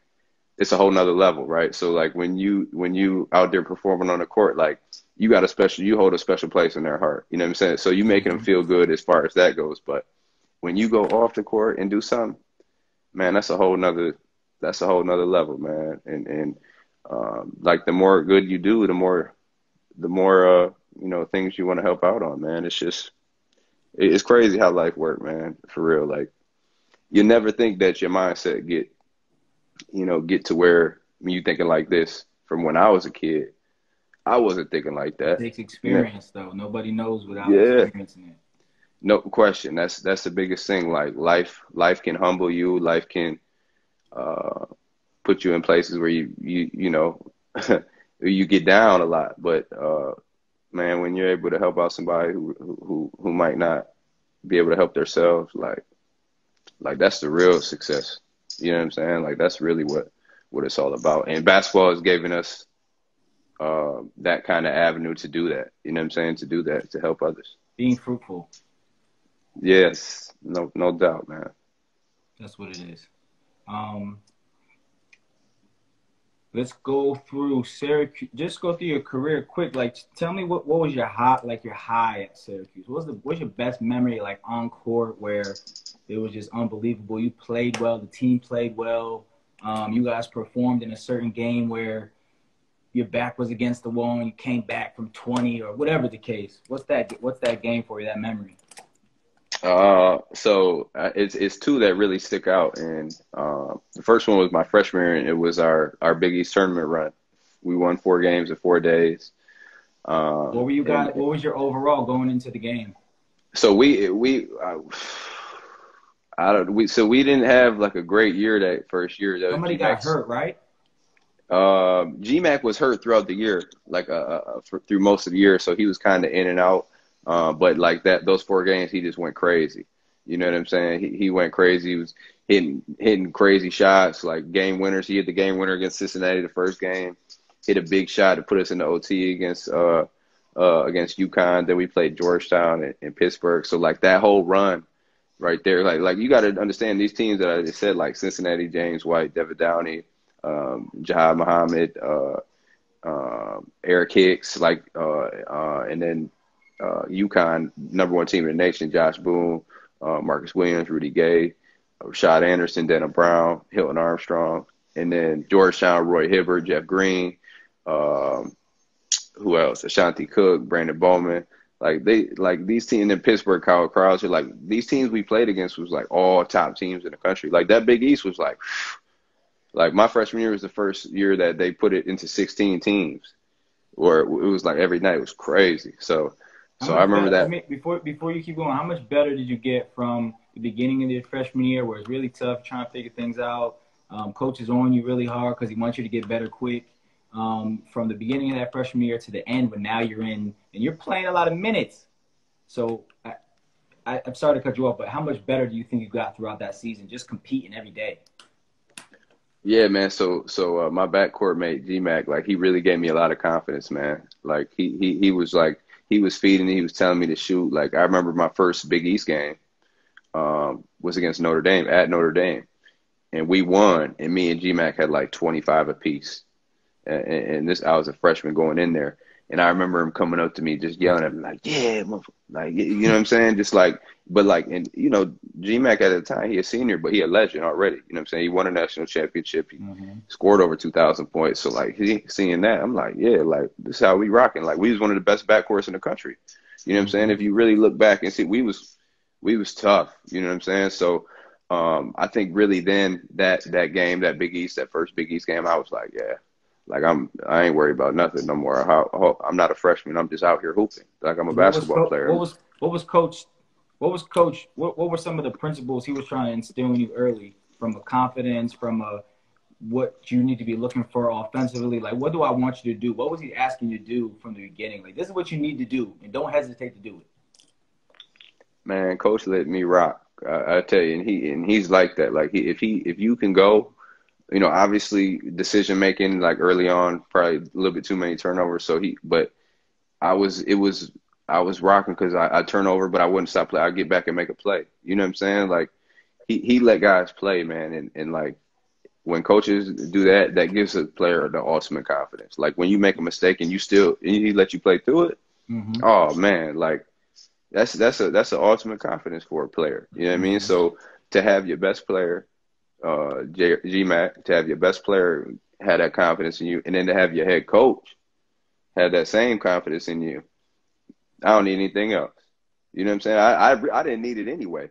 it's a whole nother level, right? So like when you, when you out there performing on the court, like you got a special, you hold a special place in their heart. You know what I'm saying? So you making them feel good as far as that goes. But when you go off the court and do something, man, that's a whole nother, that's a whole nother level, man. And, and, um, like the more good you do, the more, the more, uh, you know, things you want to help out on, man. It's just, it's crazy how life works, man. For real, like you never think that your mindset get, you know, get to where you thinking like this. From when I was a kid, I wasn't thinking like that. It takes experience, yeah. though. Nobody knows without yeah. experiencing it. No question. That's that's the biggest thing. Like life, life can humble you. Life can uh, put you in places where you you you know you get down a lot. But uh, man, when you're able to help out somebody who who who might not be able to help themselves, like like that's the real success. You know what I'm saying? Like that's really what what it's all about. And basketball has given us uh, that kind of avenue to do that. You know what I'm saying? To do that to help others. Being fruitful. Yes, no no doubt, man. That's what it is. Um, let's go through Syracuse. Just go through your career quick. Like, tell me what, what was your high, like your high at Syracuse? What was the what's your best memory like on court where it was just unbelievable? You played well, the team played well. Um, you guys performed in a certain game where your back was against the wall and you came back from 20 or whatever the case. What's that? What's that game for you? That memory? Uh, so uh, it's it's two that really stick out, and uh, the first one was my freshman year, and it was our our Big East tournament run. We won four games in four days. Uh, what were you guys? And, what was your overall going into the game? So we we uh, I don't we so we didn't have like a great year that first year. Though. Somebody got hurt, right? Um, GMAC was hurt throughout the year, like uh, uh for, through most of the year, so he was kind of in and out. Uh, but like that, those four games, he just went crazy. You know what I'm saying? He he went crazy. He was hitting hitting crazy shots, like game winners. He hit the game winner against Cincinnati the first game. Hit a big shot to put us in the OT against uh uh against UConn. Then we played Georgetown and, and Pittsburgh. So like that whole run right there, like like you got to understand these teams that I just said, like Cincinnati, James White, David Downey, um, Jihad Muhammad, uh, uh, Eric Hicks, like uh, uh, and then uh, UConn, number one team in the nation, Josh Boone, uh, Marcus Williams, Rudy Gay, Rashad Anderson, Denham Brown, Hilton Armstrong, and then Georgetown, Roy Hibbert, Jeff Green, um, who else? Ashanti Cook, Brandon Bowman. Like they like these teams in Pittsburgh, Kyle Krauser, like these teams we played against was like all top teams in the country. Like that Big East was like like my freshman year was the first year that they put it into 16 teams, where it was like every night was crazy. So so I remember better, that. I mean, before before you keep going, how much better did you get from the beginning of your freshman year, where it's really tough trying to figure things out? Um, coach is on you really hard because he wants you to get better quick. Um, from the beginning of that freshman year to the end, when now you're in and you're playing a lot of minutes. So I, I, I'm sorry to cut you off, but how much better do you think you got throughout that season, just competing every day? Yeah, man. So so uh, my backcourt mate G Mac, like he really gave me a lot of confidence, man. Like he he he was like he was feeding me. He was telling me to shoot. Like I remember my first Big East game um, was against Notre Dame at Notre Dame, and we won. And me and GMAC had like 25 apiece. And, and this I was a freshman going in there, and I remember him coming up to me, just yelling at me like, "Yeah, like you know what I'm saying?" Just like, but like, and you know, GMAC at the time he a senior, but he a legend already. You know what I'm saying? He won a national championship. He mm-hmm. scored over 2,000 points. So like, he seeing that, I'm like, yeah, like this is how we rocking. Like we was one of the best backcourts in the country. You know what I'm saying? If you really look back and see, we was we was tough. You know what I'm saying? So. Um, I think really then that that game, that Big East, that first Big East game, I was like, yeah, like I'm, I ain't worried about nothing no more. How, I'm not a freshman. I'm just out here hooping. Like I'm a what basketball player. What was what was coach? What was coach? What what were some of the principles he was trying to instill in you early, from a confidence, from a what you need to be looking for offensively? Like, what do I want you to do? What was he asking you to do from the beginning? Like, this is what you need to do, and don't hesitate to do it. Man, coach let me rock. I, I tell you, and he and he's like that. Like, he, if he if you can go you know, obviously decision making like early on, probably a little bit too many turnovers. So he, but I was, it was, I was rocking because I, I turn over, but I wouldn't stop play. I'd get back and make a play. You know what I'm saying? Like he, he let guys play, man. And, and like when coaches do that, that gives a player the ultimate confidence. Like when you make a mistake and you still, and he let you play through it. Mm-hmm. Oh man, like that's, that's a, that's an ultimate confidence for a player. You know what I mean? Mm-hmm. So to have your best player uh, GMAC, to have your best player have that confidence in you, and then to have your head coach have that same confidence in you. I don't need anything else. You know what I'm saying? I, I I didn't need it anyway.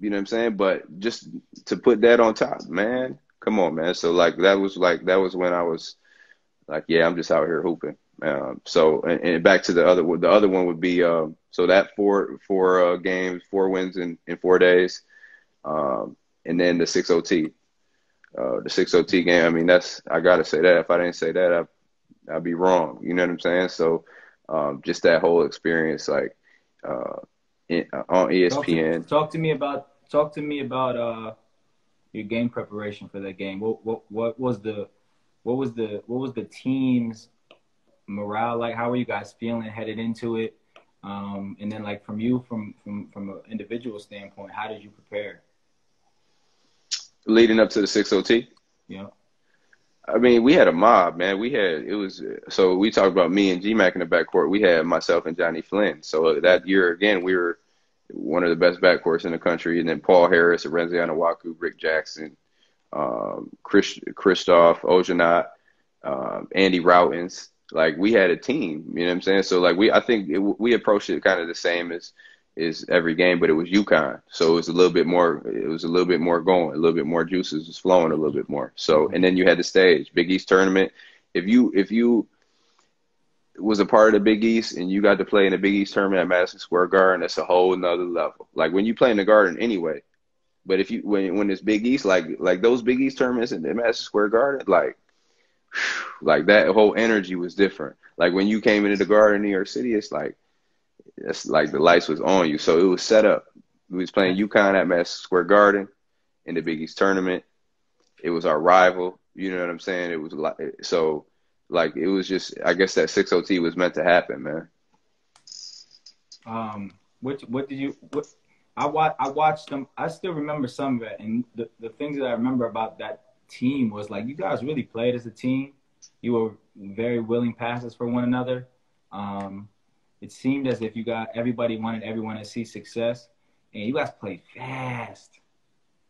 You know what I'm saying? But just to put that on top, man, come on, man. So like that was like that was when I was like, yeah, I'm just out here hooping. Um, so and, and, back to the other the other one would be um, so that four four uh, games, four wins in in four days, um, and then the six OT, uh, the six OT game. I mean, that's I gotta say that. If I didn't say that, I I'd be wrong. You know what I'm saying? So um, just that whole experience, like uh, in, on ESPN. Talk to, talk to me about talk to me about uh, your game preparation for that game. What what what was the what was the what was the team's morale like? How were you guys feeling headed into it? Um, and then like from you from from from an individual standpoint, how did you prepare? Leading up to the six OT? Yeah. I mean, we had a mob, man. We had it was so we talked about me and G Mac in the backcourt. We had myself and Johnny Flynn. So that year again, we were one of the best backcourts in the country. And then Paul Harris, Arinze Onuaku, Rick Jackson, um, Chris, Kristof Ongenaet, um, Andy Rautins. Like we had a team, you know what I'm saying? So like we, I think it, we approached it kind of the same as is every game, but it was UConn, so it was a little bit more. It was a little bit more going, a little bit more juices was flowing a little bit more. So mm-hmm. and then you had the stage, Big East tournament. If you if you was a part of the Big East and you got to play in the Big East tournament at Madison Square Garden, that's a whole nother level. Like when you play in the Garden anyway, but if you when when it's Big East, like like those Big East tournaments in the Madison Square Garden, like like that whole energy was different. Like when you came into the Garden in New York City, it's like it's like the lights was on you. So it was set up. We was playing UConn at Madison Square Garden in the Big East tournament. It was our rival. You know what I'm saying? It was like so like it was just I guess that six OT was meant to happen, man. Um, what what did you what? I watch I watched them. I still remember some of it, and the the things that I remember about that team was like you guys really played as a team. You were very willing passes for one another. Um, it seemed as if you got everybody wanted everyone to see success, and you guys played fast.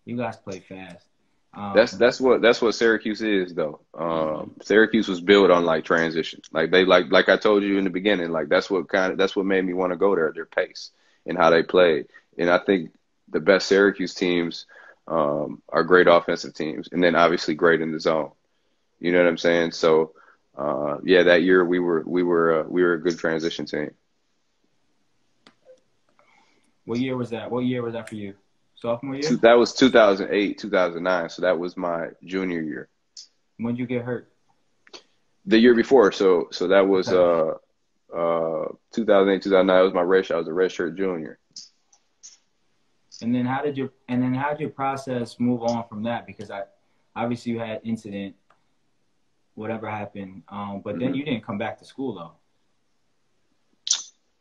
You guys played fast. Um, that's that's what that's what Syracuse is though. Um, Syracuse was built on like transition. Like they like like I told you in the beginning. Like that's what kind of that's what made me want to go there. Their pace and how they play. And I think the best Syracuse teams um, are great offensive teams, and then obviously great in the zone. You know what I'm saying? So uh, yeah, that year we were we were uh, we were a good transition team. What year was that? What year was that for you? Sophomore year? That was 2008, 2009. So that was my junior year. When did you get hurt? The year before. So so that was uh uh 2008, 2009. That was my red shirt. I was a redshirt junior. And then how did you and then how did your process move on from that? Because I obviously you had incident, whatever happened. Um, but mm-hmm. then you didn't come back to school though.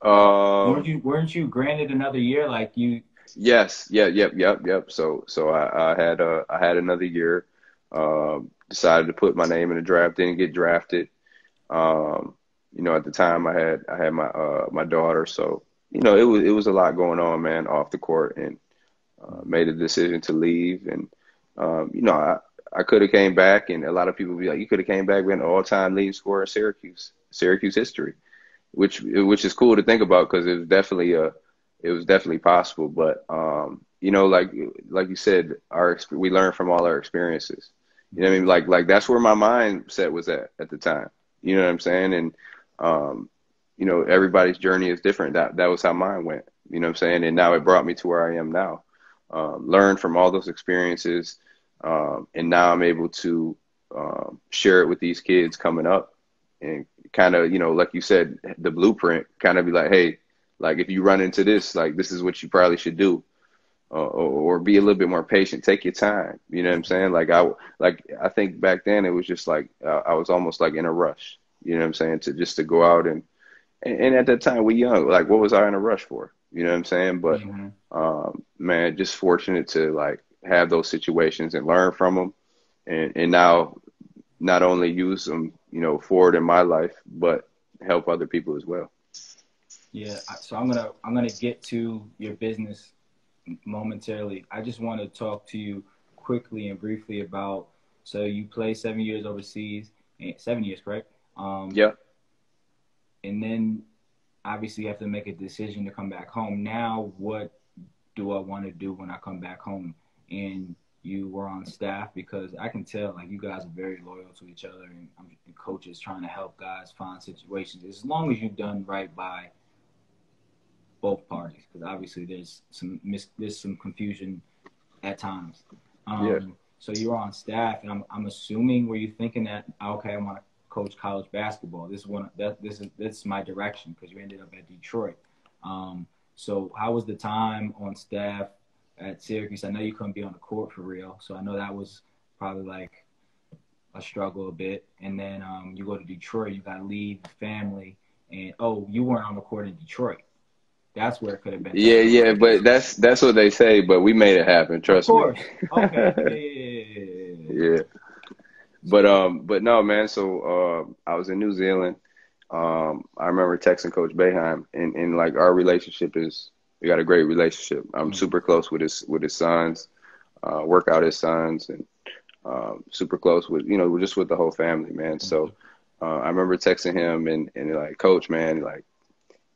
Um, weren't you weren't you granted another year? Like you Yes. Yeah. Yep. Yep. Yep. So so I, I had uh I had another year. Um, decided to put my name in the draft. Didn't get drafted. Um, you know, at the time I had I had my uh my daughter, so you know it was it was a lot going on, man, off the court, and uh, made a decision to leave. And um, you know, I I could have came back, and a lot of people be like, you could have came back, been an all time leading scorer in Syracuse, Syracuse history, which which is cool to think about because it was definitely a it was definitely possible. But um, you know, like like you said, our we learn from all our experiences. You know what I mean? Like like that's where my mindset was at at the time. You know what I'm saying? And um, you know, everybody's journey is different. That that was how mine went. You know what I'm saying? And now it brought me to where I am now. Um, learn from all those experiences, um, and now I'm able to um, share it with these kids coming up, and kind of, you know, like you said, the blueprint. Kind of be like, hey, like if you run into this, like this is what you probably should do. Uh, or, or, be a little bit more patient. Take your time. You know what I'm saying? Like I, like I think back then it was just like uh, I was almost like in a rush. You know what I'm saying? To just to go out and, and, and at that time we young. Like what was I in a rush for? You know what I'm saying? But mm-hmm. um, man, just fortunate to like have those situations and learn from them, and and now not only use them, you know, forward in my life, but help other people as well. Yeah, so I'm gonna I'm gonna get to your business momentarily. I just want to talk to you quickly and briefly about. So you play seven years overseas, seven years, correct? Um, yeah. And then obviously you have to make a decision to come back home. Now, what do I want to do when I come back home? And you were on staff because I can tell like you guys are very loyal to each other and, and coaches trying to help guys find situations as long as you've done right by both parties because obviously there's some mis- there's some confusion at times. Um, yeah. So you're on staff, and I'm I'm assuming were you thinking that okay, I want to coach college basketball. This is one that this is this is my direction because you ended up at Detroit. Um, so how was the time on staff at Syracuse? I know you couldn't be on the court for real, so I know that was probably like a struggle a bit. And then um, you go to Detroit, you got to leave the family, and oh, you weren't on the court in Detroit. That's where it could have been. Yeah, yeah, but that's that's what they say. But we made it happen. Trust of course. me. Okay. Yeah, yeah. But um, but no, man. So uh, I was in New Zealand. Um, I remember texting Coach Boeheim, and and like our relationship is we got a great relationship. I'm mm-hmm. super close with his with his sons, uh, work out his sons, and um, super close with you know just with the whole family, man. Mm-hmm. So uh, I remember texting him and and like, Coach, man, like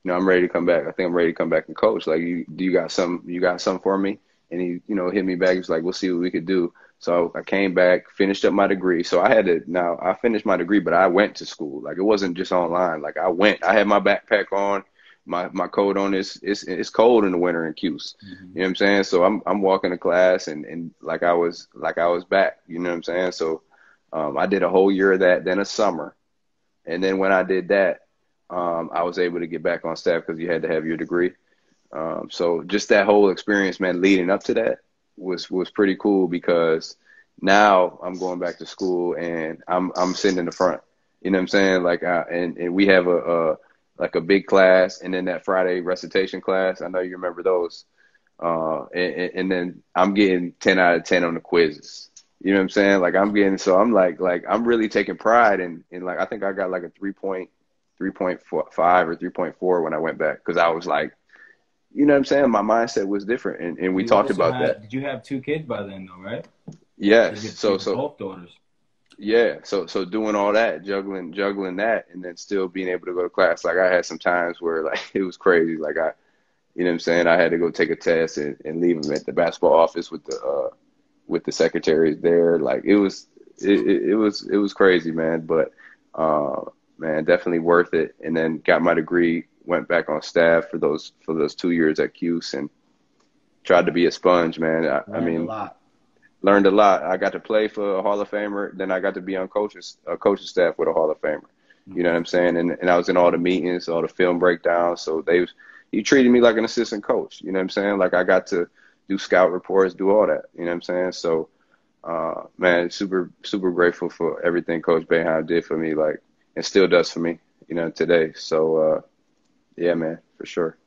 you know, I'm ready to come back. I think I'm ready to come back and coach. Like, you, do you got some, you got something for me? And he, you know, hit me back. He's like, we'll see what we could do. So I came back, finished up my degree. So I had to, now I finished my degree, but I went to school. Like, it wasn't just online. Like, I went, I had my backpack on, my, my coat on. It's, it's, it's cold in the winter in Cuse. Mm-hmm. You know what I'm saying? So I'm, I'm walking to class and, and like I was, like I was back, you know what I'm saying? So, um, I did a whole year of that, then a summer. And then when I did that, um, I was able to get back on staff because you had to have your degree. Um, so just that whole experience, man, leading up to that was was pretty cool because now I'm going back to school and I'm I'm sitting in the front. You know what I'm saying? Like, I, and and we have a, a like a big class, and then that Friday recitation class. I know you remember those. Uh, and, and then I'm getting 10 out of 10 on the quizzes. You know what I'm saying? Like I'm getting, so I'm like, like I'm really taking pride in, in like, I think I got like a three point 3.5 or 3.4 when I went back because I was like, you know what I'm saying? My mindset was different. And, and we you talked about had, that. Did you have two kids by then though, right? Yes. So, so both daughters. Yeah. So, so doing all that, juggling, juggling that, and then still being able to go to class. Like I had some times where like, it was crazy. Like I, you know what I'm saying? I had to go take a test and, and leave them at the basketball office with the, uh, with the secretaries there. Like it was, it, it, it was, it was crazy, man. But, uh, man, definitely worth it. And then got my degree, went back on staff for those for those two years at Cuse, and tried to be a sponge, man. I, I mean, a learned a lot. I got to play for a Hall of Famer. Then I got to be on coaches a coaching staff with a Hall of Famer. You know what I'm saying? And and I was in all the meetings, all the film breakdowns. So they he treated me like an assistant coach. You know what I'm saying? Like I got to do scout reports, do all that. You know what I'm saying? So, uh, man, super super grateful for everything Coach Boeheim did for me. Like and still does for me, you know, today. So, uh, yeah, man, for sure.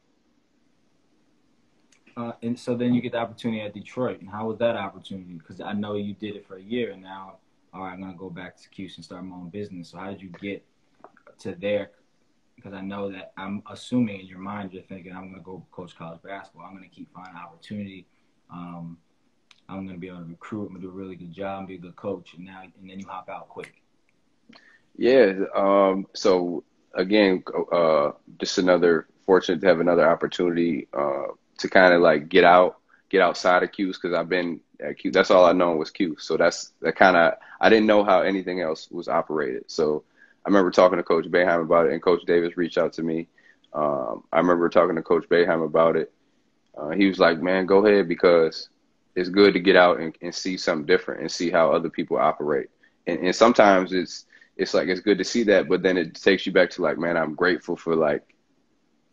Uh, and so then you get the opportunity at Detroit. And how was that opportunity? Because I know you did it for a year, and now, all right, I'm gonna go back to Cuse and start my own business. So how did you get to there? Because I know that I'm assuming in your mind you're thinking I'm gonna go coach college basketball. I'm gonna keep finding opportunity. Um, I'm gonna be able to recruit. I'm gonna do a really good job, be a good coach, and now and then you hop out quick. Yeah. Um, so again, uh, just another fortunate to have another opportunity uh, to kind of like get out, get outside of Cuse because I've been at Cuse. That's all I know was Cuse. So that's that kind of I didn't know how anything else was operated. So I remember talking to Coach Boeheim about it, and Coach Davis reached out to me. Um, I remember talking to Coach Boeheim about it. Uh, he was like, "Man, go ahead because it's good to get out and, and see something different and see how other people operate." And, and sometimes it's it's like it's good to see that, but then it takes you back to like, man, I'm grateful for like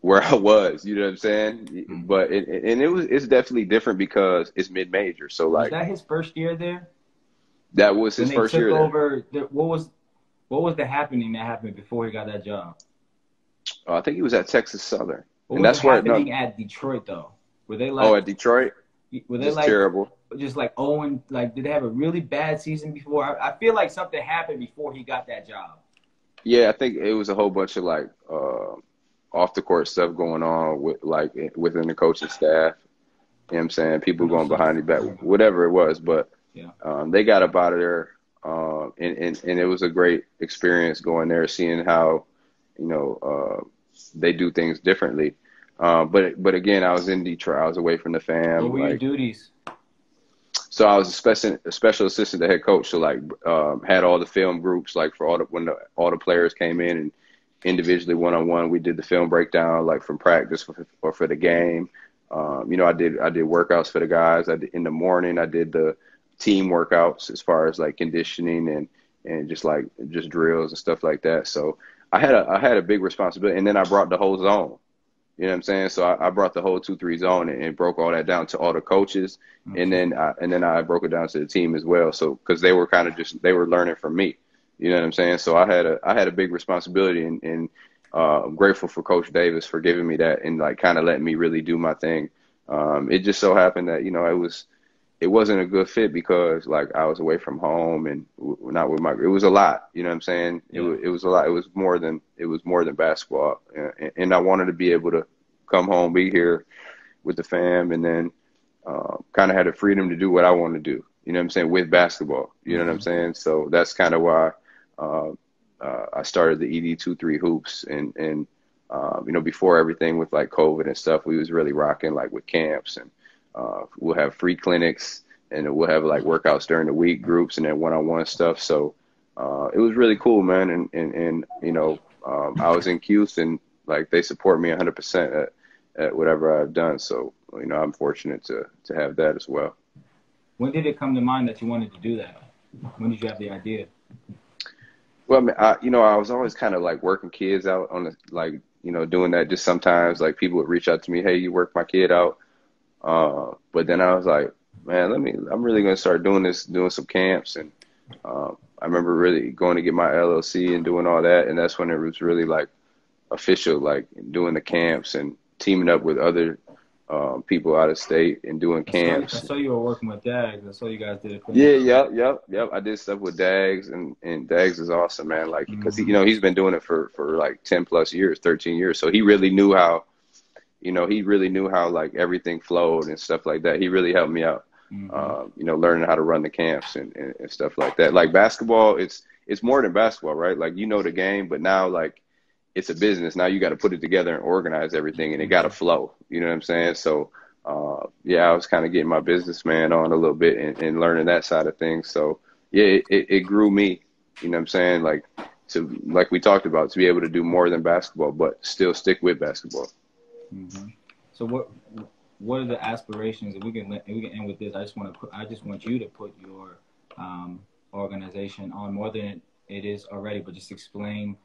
where I was. You know what I'm saying? Mm-hmm. But it, and it was it's definitely different because it's mid major. So like, was that his first year there? That was his when first took year. Over, there. what was what was the happening that happened before he got that job? Oh, I think he was at Texas Southern, what and that's where happening no, at Detroit though. Were they like? Oh, at Detroit. Were they like terrible? just like Owen, like did they have a really bad season before? I, I, feel like something happened before he got that job. Yeah, I think it was a whole bunch of like uh, off the court stuff going on with like within the coaching staff. You know what I'm saying? People going behind the back, whatever it was. But yeah. um, they got up out of there, uh, and, and and it was a great experience going there, seeing how you know uh, they do things differently. Uh, but but again, I was in Detroit. I was away from the fam. What were like, your duties? So I was a special a special assistant to head coach. So like um, had all the film groups like for all the when the, all the players came in and individually one on one we did the film breakdown like from practice for, or for the game. Um, you know I did I did workouts for the guys. I did, in the morning I did the team workouts as far as like conditioning and and just like just drills and stuff like that. So I had a I had a big responsibility, and then I brought the whole zone. You know what I'm saying? So I, I brought the whole two three zone and, and, broke all that down to all the coaches, mm-hmm. and then I, and then I broke it down to the team as well. So because they were kind of just they were learning from me. You know what I'm saying? So I had a I had a big responsibility, and, and uh, I'm grateful for Coach Davis for giving me that and like kind of letting me really do my thing. Um, it just so happened that you know it was it wasn't a good fit because like I was away from home and w- not with my. It was a lot, you know what I'm saying? Yeah. It, it was a lot. It was more than it was more than basketball, and, and I wanted to be able to come home, be here with the fam, and then uh, kind of had the freedom to do what I want to do. You know what I'm saying with basketball. You know mm-hmm. what I'm mm-hmm. saying? So that's kind of why uh, uh, I started the ED two three hoops, and and um, you know before everything with like COVID and stuff, we was really rocking like with camps and uh, we'll have free clinics and we'll have like workouts during the week groups and then one-on-one stuff. So uh, it was really cool, man. And, and, and you know, um, I was in Houston, like they support me 100% at, at whatever I've done. So, you know, I'm fortunate to, to have that as well. When did it come to mind that you wanted to do that? When did you have the idea? Well, I, you know, I was always kind of like working kids out on the, like, you know, doing that just sometimes like people would reach out to me, Hey, you work my kid out. Uh, but then I was like, man, let me, I'm really going to start doing this, doing some camps. And uh, I remember really going to get my LLC and doing all that. And that's when it was really like official, like doing the camps and teaming up with other um, people out of state and doing camps. I saw, I saw you were working with Dags. I saw you guys did it. Yeah, yep, yep, yep. I did stuff with Dags, and and Dags is awesome, man. Like because mm-hmm. you know he's been doing it for for like ten plus years, thirteen years, so he really knew how you know, he really knew how like everything flowed and stuff like that. He really helped me out. Mm-hmm. Uh, you know, learning how to run the camps and, and, and, stuff like that. Like basketball, it's it's more than basketball, right? Like you know the game, but now like it's a business. Now you got to put it together and organize everything, and it got to mm-hmm. flow. You know what I'm saying? So uh, yeah, I was kind of getting my businessman on a little bit and, and learning that side of things. So yeah, it, it, it grew me. You know what I'm saying? Like to like we talked about to be able to do more than basketball, but still stick with basketball. Mm-hmm. So what what are the aspirations? If we can if we can end with this, I just want to put, I just want you to put your um, organization on more than it is already, but just explain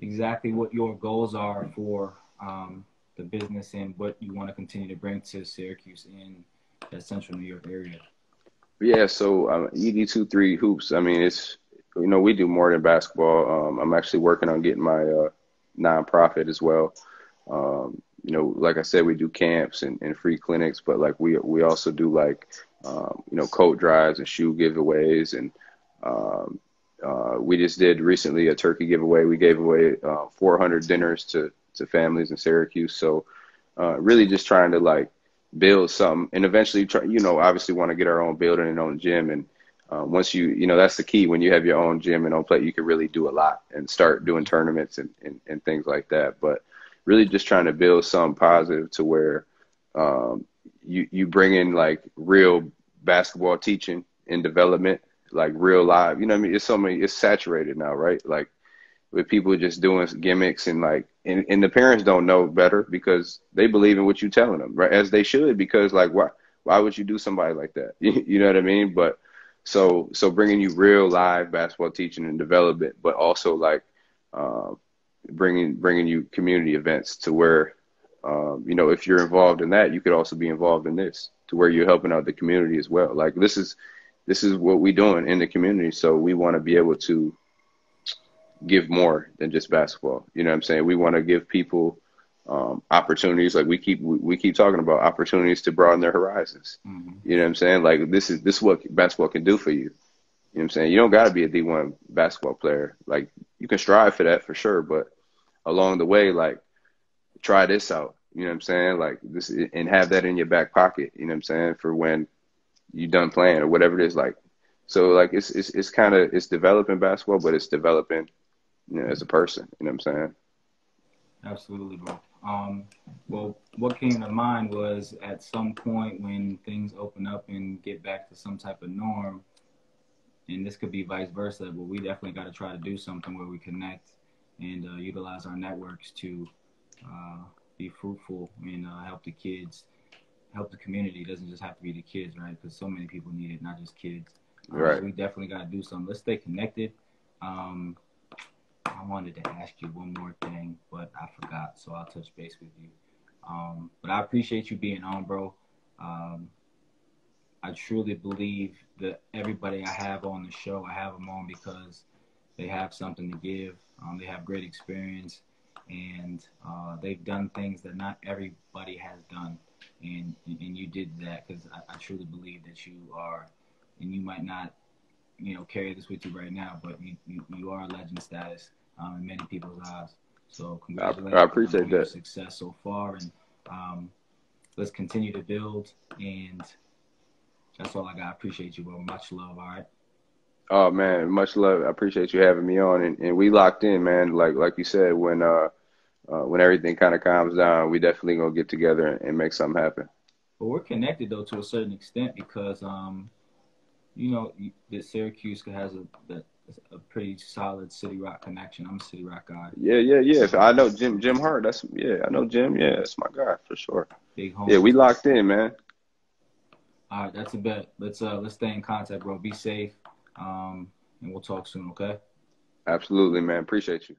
exactly what your goals are for um, the business and what you want to continue to bring to Syracuse in that Central New York area. Yeah, so um, ED two three hoops. I mean, it's you know we do more than basketball. Um, I'm actually working on getting my uh, nonprofit as well. Um, you know, like I said, we do camps and, and free clinics, but like we we also do like um, you know coat drives and shoe giveaways, and um, uh, we just did recently a turkey giveaway. We gave away uh, 400 dinners to to families in Syracuse. So uh, really just trying to like build something, and eventually try, you know, obviously want to get our own building and own gym and. Uh, once you, you know, that's the key. When you have your own gym and own plate, you can really do a lot and start doing tournaments and, and, and things like that. But really just trying to build something positive to where um, you you bring in like real basketball teaching and development, like real live. You know, what I mean, it's so many. It's saturated now, right? Like with people just doing gimmicks and like, and, and the parents don't know better because they believe in what you're telling them, right? As they should, because like, why why would you do somebody like that? you know what I mean? But so so bringing you real live basketball teaching and development, but also like um, bringing bringing you community events to where um, you know if you're involved in that you could also be involved in this to where you're helping out the community as well like this is this is what we're doing in the community so we want to be able to give more than just basketball you know what i'm saying we want to give people um, opportunities like we keep we keep talking about opportunities to broaden their horizons mm-hmm. you know what i'm saying like this is this is what basketball can do for you you know what I'm saying? You don't got to be a D1 basketball player. Like you can strive for that for sure, but along the way, like try this out. You know what I'm saying? Like this and have that in your back pocket. You know what I'm saying? For when you done playing or whatever it is. Like so, like it's it's it's kind of it's developing basketball, but it's developing you know as a person. You know what I'm saying? Absolutely, bro. Um, well, what came to mind was at some point when things open up and get back to some type of norm, and this could be vice versa, but we definitely got to try to do something where we connect and uh, utilize our networks to uh, be fruitful and uh, help the kids, help the community. It doesn't just have to be the kids, right? Because so many people need it, not just kids. Uh, right. So we definitely got to do something. Let's stay connected. Um, I wanted to ask you one more thing, but I forgot, so I'll touch base with you. Um, but I appreciate you being on, bro. Um, I truly believe that everybody I have on the show, I have them on because they have something to give. Um, they have great experience, and uh, they've done things that not everybody has done. And and you did that because I, I truly believe that you are, and you might not, you know, carry this with you right now, but you you, you are a legend status um, in many people's eyes. So congratulations I, I appreciate on your success so far, and um, let's continue to build. And that's all I got. I appreciate you, bro. Much love. All right. Oh man, much love. I appreciate you having me on, and, and we locked in, man. Like like you said, when uh, uh when everything kind of calms down, we definitely gonna get together and, and make something happen. But we're connected though to a certain extent because um, you know, that Syracuse has a that a pretty solid City Rock connection. I'm a City Rock guy. Yeah, yeah, yeah. I know Jim Jim Hart. That's yeah, I know Jim. Yeah, that's my guy for sure. Big home. Yeah, we locked in, man. All right, that's a bet. Let's uh let's stay in contact, bro. Be safe. Um, and we'll talk soon, okay? Absolutely, man. Appreciate you.